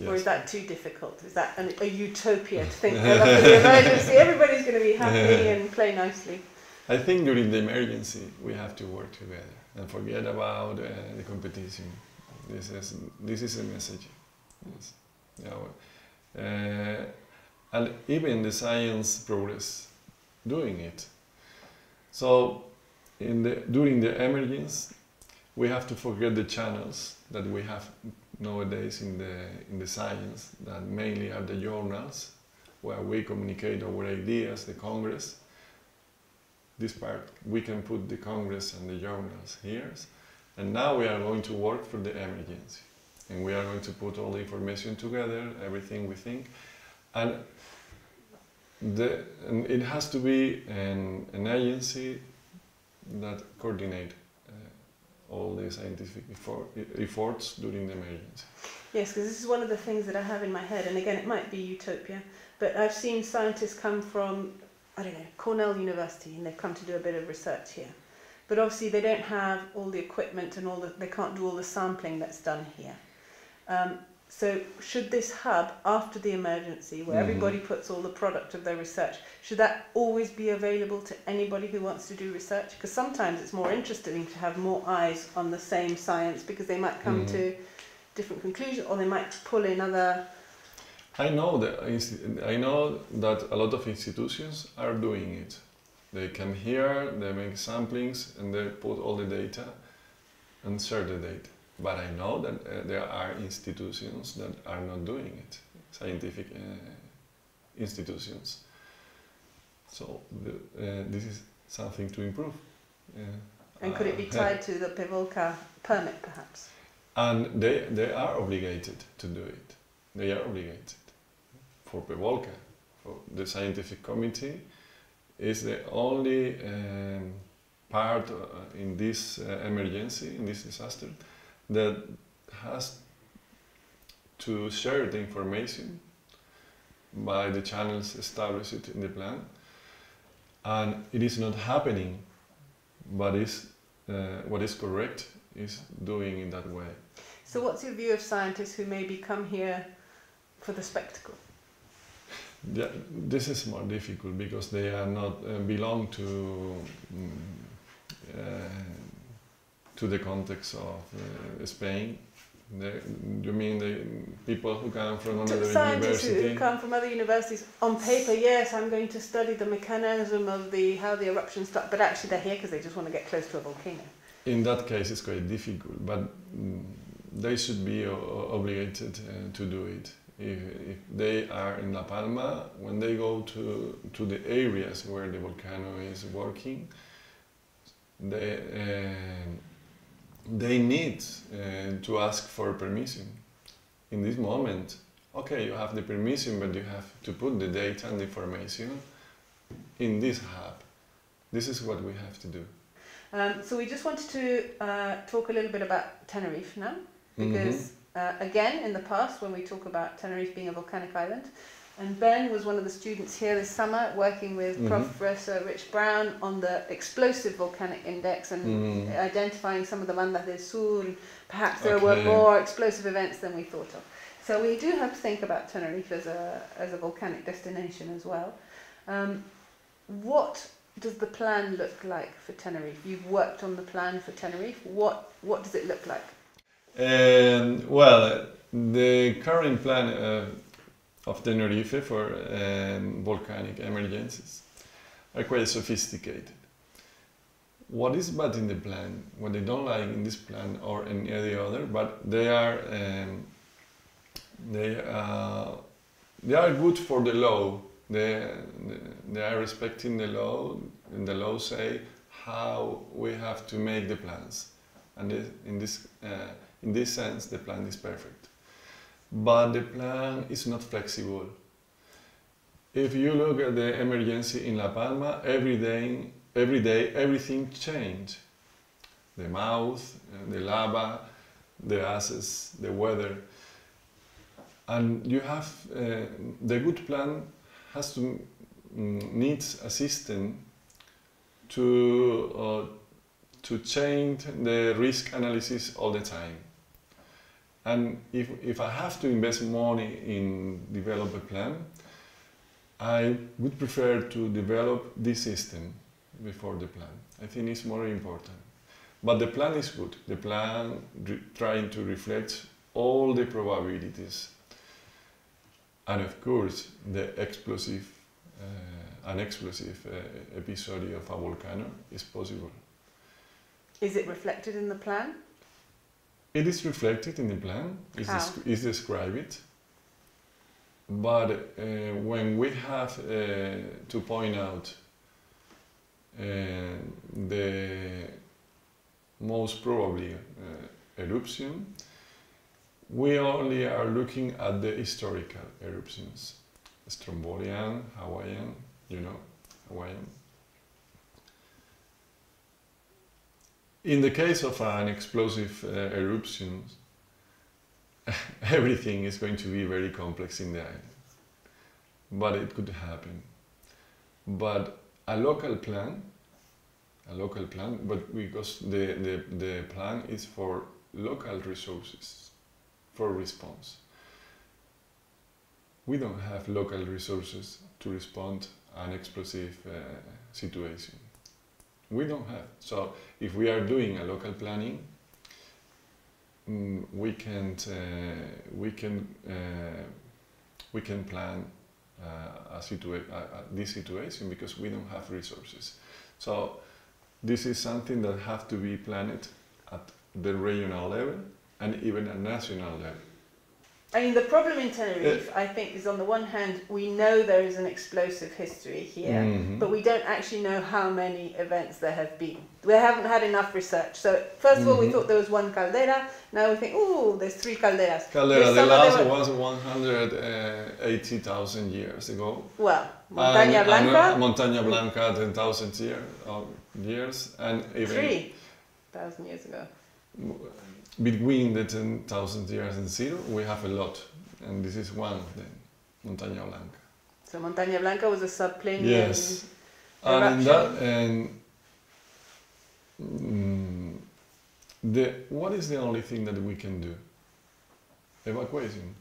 Uh, Or is that too difficult? Is that an, a utopia to think that after the emergency everybody's going to be happy and play nicely? I think during the emergency we have to work together and forget about uh, the competition. This is this is a message. Yes. Yeah. well, Uh, and even the science progress doing it. So in the during the emergence we have to forget the channels that we have nowadays in the in the science that mainly are the journals where we communicate our ideas, the congress. This part we can put the congress and the journals here. And now we are going to work for the emergency. And we are going to put all the information together everything we think. And the, it has to be an, an agency that coordinate uh, all the scientific effort, efforts during the emergency Yes, because this is one of the things that I have in my head, and again, it might be utopia, but I've seen scientists come from, I don't know, Cornell University, and they've come to do a bit of research here. But obviously, they don't have all the equipment and all the, they can't do all the sampling that's done here. Um, so, should this hub, after the emergency, where Mhm. everybody puts all the product of their research, should that always be available to anybody who wants to do research? Because sometimes it's more interesting to have more eyes on the same science because they might come Mhm. to different conclusions or they might pull in other I know that I know that a lot of institutions are doing it. They come here, they make samplings, and they put all the data and share the data. But I know that uh, there are institutions that are not doing it, scientific uh, institutions. So the, uh, this is something to improve. And could it be uh, tied to the Pevolca permit perhaps? And they, they are obligated to do it. They are obligated. For Pevolca, for the scientific committee, is the only um, part uh, in this uh, emergency, in this disaster, that has to share the information by the channels established in the plan. And it is not happening, but is, uh, what is correct is doing in that way. So what's your view of scientists who maybe come here for the spectacle? Yeah, this is more difficult because they are not uh, belong to mm, uh, to the context of uh, Spain. They, you mean the people who come from another scientists who, university? who come from other universities, on paper, yes, I'm going to study the mechanism of the how the eruption start, but actually they're here because they just want to get close to a volcano. In that case, it's quite difficult, but mm, they should be obligated uh, to do it. If, if they are in La Palma, when they go to, to the areas where the volcano is working, they, uh, they need uh, to ask for permission. In this moment, okay, you have the permission, but you have to put the data and the information in this hub. This is what we have to do. Um, so we just wanted to uh, talk a little bit about Tenerife now, because uh, again, in the past, when we talk about Tenerife being a volcanic island, and Ben was one of the students here this summer working with Mhm. Professor Rich Brown on the explosive volcanic index and Mhm. identifying some of the bandas del sur. and Perhaps there were more explosive events than we thought of. So we do have to think about Tenerife as a as a volcanic destination as well. Um, what does the plan look like for Tenerife? You've worked on the plan for Tenerife. What what does it look like? Um, well, uh, the current plan uh, of Tenerife for um, volcanic emergencies are quite sophisticated. What is bad in the plan, what they don't like in this plan or in any other, but they are um, they uh, they are good for the law. They, they are respecting the law, and the law say how we have to make the plans. And in this, uh, in this sense, the plan is perfect. But the plan is not flexible. If you look at the emergency in La Palma, every day, every day everything changed. The mouth, the lava, the asses, the weather. And you have, uh, the good plan has to mm, needs a system to uh, to change the risk analysis all the time. And if, if I have to invest money in develop a plan, I would prefer to develop this system before the plan. I think it's more important. But the plan is good. The plan trying to reflect all the probabilities. And of course, the explosive, uh, an explosive uh, episode of a volcano is possible. Is it reflected in the plan? It is reflected in the plan. It's, it's described. But uh, when we have uh, to point out uh, the most probably uh, eruption, we only are looking at the historical eruptions. Strombolian, Hawaiian, you know, Hawaiian. In the case of an explosive uh, eruption, everything is going to be very complex in the island. But it could happen. But a local plan a local plan, but because the, the, the plan is for local resources, for response. We don't have local resources to respond an explosive uh, situation. We don't have. So if we are doing a local planning, mm, we can uh, we can uh, we can plan uh, a situa- this situation because we don't have resources. So this is something that has to be planned at the regional level and even at national level. I mean, the problem in Tenerife, uh, I think, is on the one hand, we know there is an explosive history here, mm-hmm. but we don't actually know how many events there have been. We haven't had enough research. So, 1st of mm-hmm. all, we mm-hmm. thought there was one caldera. Now we think, oh, there's three calderas. Caldera, the last were... was 180,000 years ago. Well, Montaña Blanca. And, Montaña Blanca, 10,000 years. Um, years and even three thousand years ago. Between the ten thousand years and zero, we have a lot, and this is one of them, Montaña Blanca. So Montaña Blanca was a subplinian. Yes, and that and mm, the what is the only thing that we can do? Evacuation.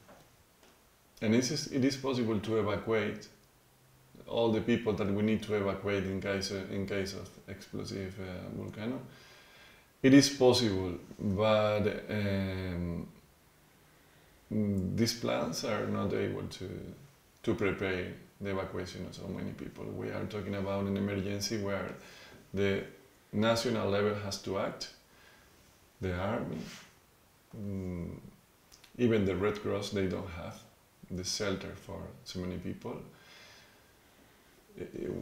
And it is, it is possible to evacuate all the people that we need to evacuate in case of, in case of explosive uh, volcano. It is possible, but um, these plans are not able to to prepare the evacuation of so many people. We are talking about an emergency where the national level has to act, the army, mm, even the Red Cross, they don't have the shelter for so many people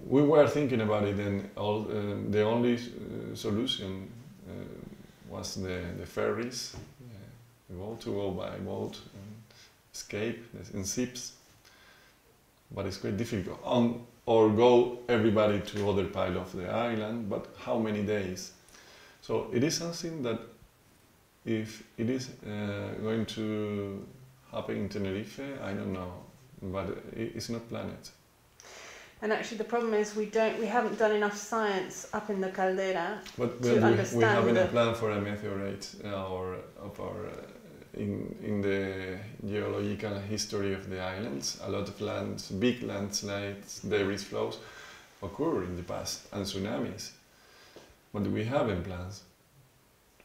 we were thinking about it, and all, uh, the only uh, solution was the, the ferries, the boat to go by boat and escape in ships. But it's quite difficult. Or go everybody to other part of the island, but how many days? So it is something that if it is uh, going to happen in Tenerife, I don't know, but it's not planned. And actually, the problem is we don't, we haven't done enough science up in the caldera but, to we, understand. We haven't a plan for a meteorite uh, or of our uh, in in the geological history of the islands. A lot of lands, big landslides, debris flows occur in the past and tsunamis, but we haven't plans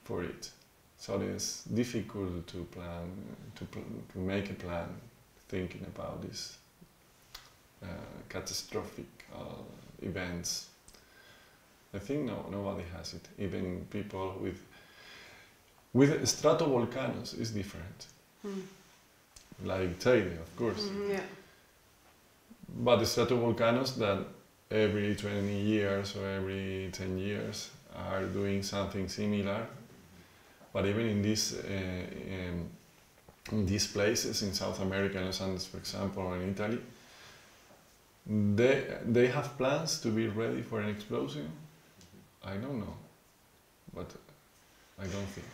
for it. So it's difficult to plan to, pl- to make a plan thinking about this uh, catastrophic uh, events. I think no, nobody has it. Even people with with stratovolcanoes is different. Mm. Like Teide, of course. Mm, yeah. but the stratovolcanoes that every 20 years or every 10 years are doing something similar. But even in these, uh, in, in these places in South America, Los Andes, for example, or in Italy, they, they have plans to be ready for an explosion. I don't know, but I don't think.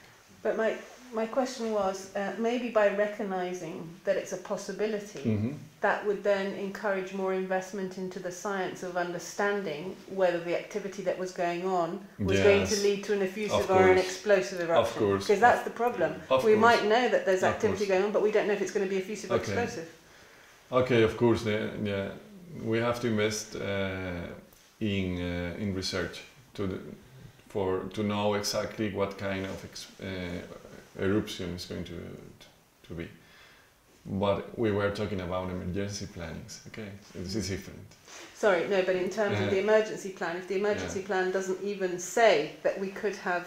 But my, my question was uh, maybe by recognizing that it's a possibility, Mhm. that would then encourage more investment into the science of understanding whether the activity that was going on was going to lead to an effusive or an explosive eruption. course. Because that's the problem. Of we course. might know that there's activity going on, but we don't know if it's going to be effusive or explosive. Okay, of course, the, yeah, we have to invest uh, in uh, in research to the, for to know exactly what kind of ex, uh, eruption is going to to be. But we were talking about emergency plannings. Okay, so this is different. Sorry, no, but in terms of Uh, the emergency plan, if the emergency plan doesn't even say that we could have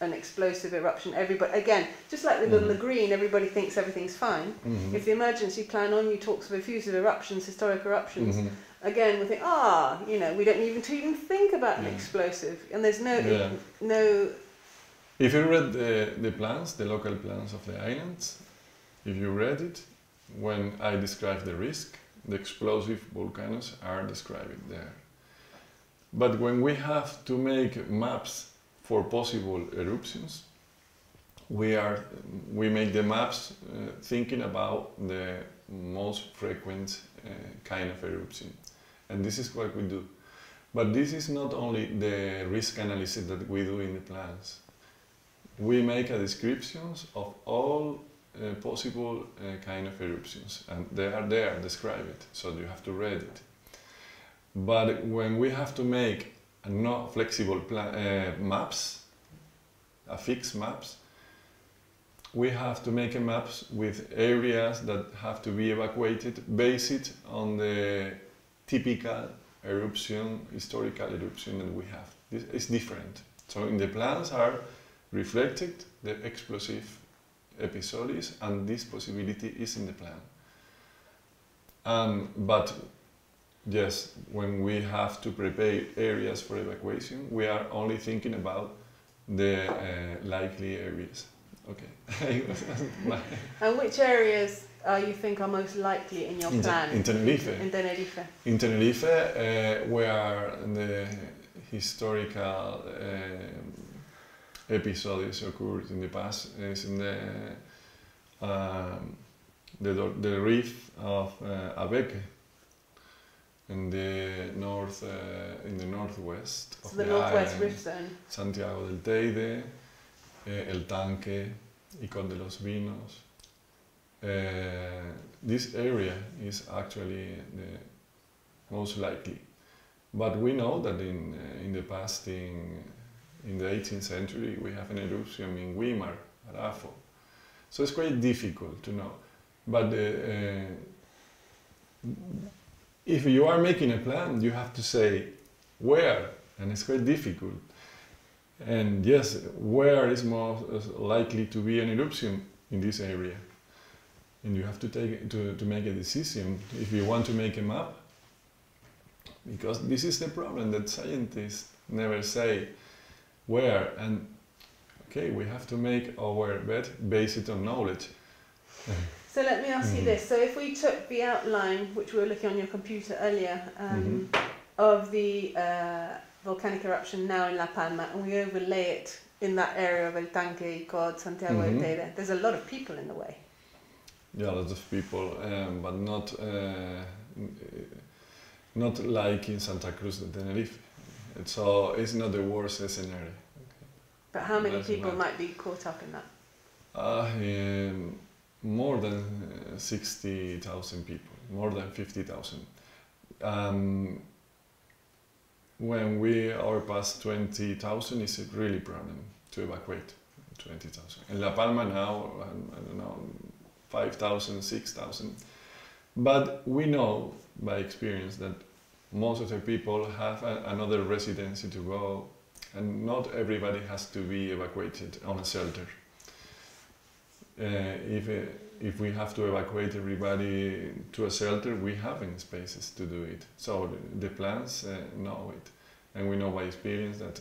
an explosive eruption, everybody, again, just like with Mhm. the green, everybody thinks everything's fine. Mhm. If the emergency plan on you talks of effusive eruptions, historic eruptions, Mhm. again we think, ah, you know, we don't even to even think about an explosive, and there's no Yeah. no. If you read the, the plans, the local plans of the islands, if you read it, when I describe the risk, the explosive volcanoes are described there. But when we have to make maps for possible eruptions, we are we make the maps uh, thinking about the most frequent uh, kind of eruption, and this is what we do. But this is not only the risk analysis that we do in the plans we make a descriptions of all uh, possible uh, kind of eruptions. And they are there describe it, so you have to read it. But when we have to make a not flexible uh, maps a fixed maps. We have to make a maps with areas that have to be evacuated based on the typical eruption historical eruption that we have. This is different. So in the plans are reflected the explosive episodes and this possibility is in the plan. Um, but yes, when we have to prepare areas for evacuation, we are only thinking about the uh, likely areas. Okay. And which areas uh, you think are most likely in your In plan? in Tenerife. In Tenerife. In Tenerife, uh, where the historical um episodes occurred in the past is in the um, the, the reef of uh, Abeque in the north uh, in the northwest So of the the northwest island. rift zone. Santiago del Teide, eh, El Tanque, Icod de los Vinos. Uh, this area is actually the most likely. But we know that in, uh, in the past, in, in the 18th century, we have an eruption in Güímar, Arafo. So it's quite difficult to know. But uh, uh, if you are making a plan, you have to say where, and it's quite difficult. And yes, where is more uh, likely to be an eruption in this area? And you have to take to, to make a decision if you want to make a map. Because this is the problem that scientists never say where and okay, we have to make our bet based on knowledge. So let me ask you Mhm. this. So if we took the outline, which we were looking on your computer earlier, um, Mhm. of the uh, volcanic eruption now in La Palma, and we overlay it in that area of El Tanque, Icod, Santiago Mhm. del Teide, there's a lot of people in the way. Yeah, lots of people, um, but not uh, not like in Santa Cruz de Tenerife. It's so it's not the worst scenario. But how many Doesn't people matter. might be caught up in that? Uh, um, more than uh, 60,000 people, more than 50,000. Um, when we are past 20,000, it's a really problem to evacuate 20,000. In La Palma now, I don't know, 5,000, 6,000. But we know by experience that most of the people have a, another residency to go, and not everybody has to be evacuated on a shelter if, uh, if we have to evacuate everybody to a shelter, we have in spaces to do it. So the, the plans uh, know it. And we know by experience that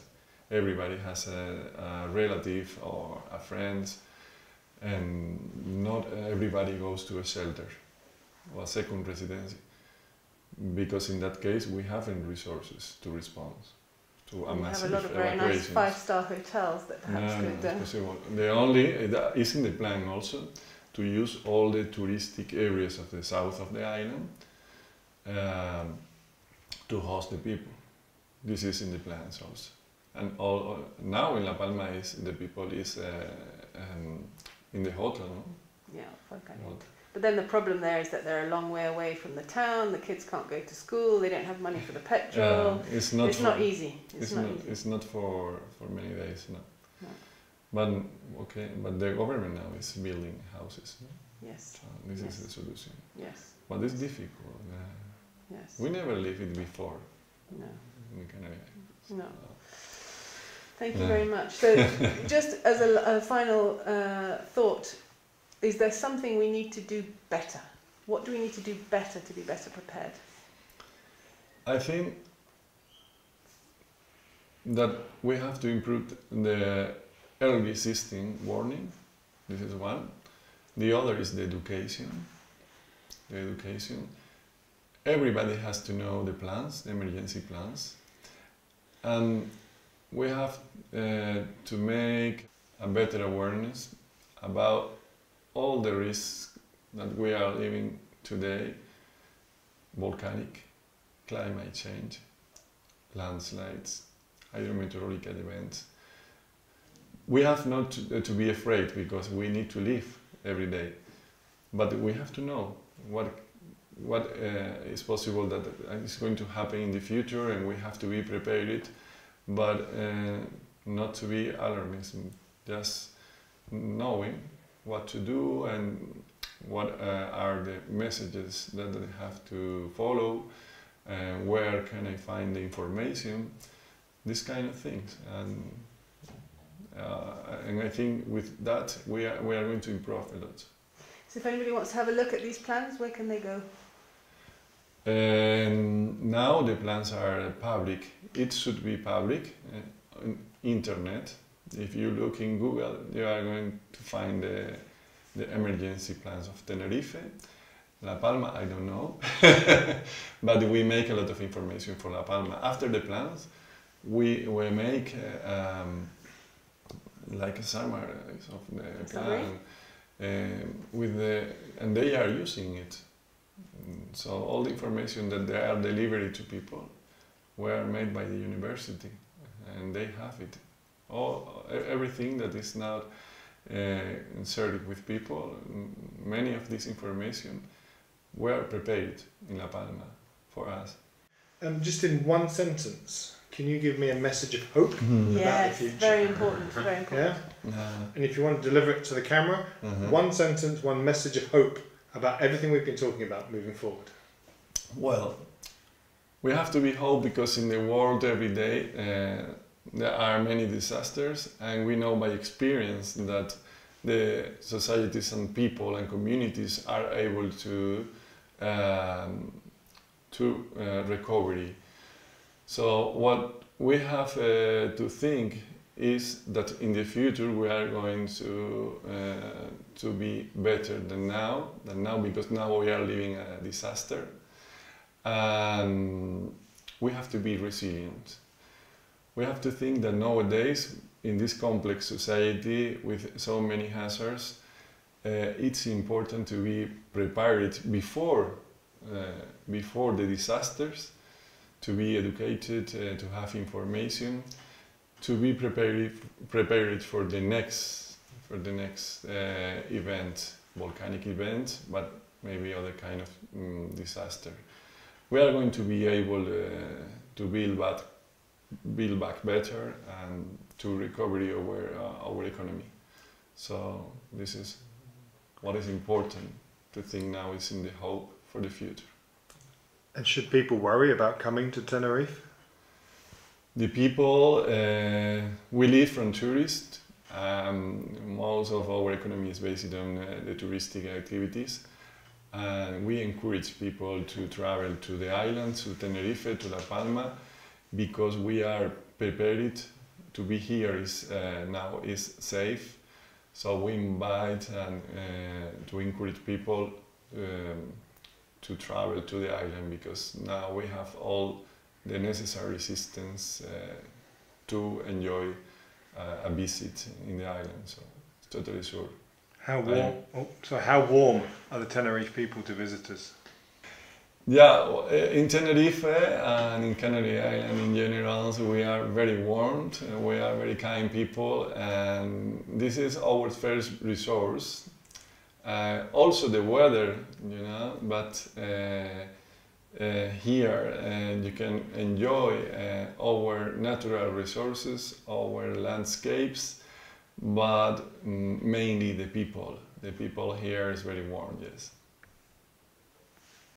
everybody has a, a relative or a friend, and not everybody goes to a shelter or a second residency. Because in that case, we haven't resources to respond to a We have a lot of very nice five-star hotels that perhaps No, no. Uh, possible. The only is in the plan also to use all the touristic areas of the south of the island um, to host the people. This is in the plans also, and all all- now in La Palma is the people is uh, um, in the hotel. No? yeah, okay. What- But then the problem there is that they're a long way away from the town. The kids can't go to school. They don't have money for the petrol. Uh, it's not. it's for, not easy. It's, It's not, not. easy. It's not for for many days. No. No. But okay. But the government now is building houses. No? Yes, So this Yes. is the solution. yes, But it's difficult. Uh, yes. we never lived it before No, in Canary no. Thank you very much. So, just as a, a final uh, thought, is there something we need to do better? What do we need to do better to be better prepared? I think that we have to improve the early system warning. This is one. The other is the education. The education. Everybody has to know the plans, the emergency plans. And we have uh, to make a better awareness about all the risks that we are living today volcanic, climate change, landslides, hydrometeorological events. We have not to, uh, to be afraid because we need to live every day, but we have to know what what uh, is possible that is going to happen in the future, and we have to be prepared, but uh, not to be alarmism. Just knowing what to do and what uh, are the messages that they have to follow, uh, where can I find the information, these kind of things. And, uh, and I think with that we are, we are going to improve a lot. So, if anybody wants to have a look at these plans, where can they go? And now the plans are public. It should be public, uh, on internet. If you look in Google, you are going to find the, the emergency plans of Tenerife. La Palma, I don't know, but we make a lot of information for La Palma. After the plans, we, we make uh, um, like a summary of the plan um, with the, and they are using it. So all the information that they are delivering to people were made by the university, and they have it. All e- everything that is not uh, inserted with people, many of this information were prepared in La Palma for us. Um, just in one sentence, can you give me a message of hope? about Yes, future. very important. Very important. Yeah. Uh, And if you want to deliver it to the camera, uh-huh. one sentence, one message of hope about everything we've been talking about moving forward. Well, we have to be hope because in the world every day uh, there are many disasters, and we know by experience that the societies and people and communities are able to um, to uh, recovery. So what we have uh, to think is that in the future we are going to uh, to be better than now than now because now we are living a disaster and we have to be resilient. We have to think that nowadays, in this complex society with so many hazards, uh, it's important to be prepared before, uh, before the disasters, to be educated, uh, to have information, to be prepared, prepared for the next, for the next uh, event, volcanic event, but maybe other kind of mm, disaster. We are going to be able uh, to build back, build back better and to recovery our, uh, our economy. So this is what is important to think now is in the hope for the future. And should people worry about coming to Tenerife? The people, uh, we live from tourists. Um, most of our economy is based on uh, the touristic activities. And we encourage people to travel to the islands, to Tenerife, to La Palma, because we are prepared to be here is uh, now is safe. So we invite and uh, to encourage people um, to travel to the island because now we have all the necessary assistance uh, to enjoy uh, a visit in the island. So it's totally sure. How warm? Oh, so how warm are the Tenerife people to visitors? Yeah, uh, in Tenerife and in Canary Island in general, we are very warm. uh, We are very kind people, and this is our first resource. Uh, also the weather, you know, but uh, uh, here uh, you can enjoy our natural resources, our landscapes, but mm, mainly the people. The people here is very warm, yes.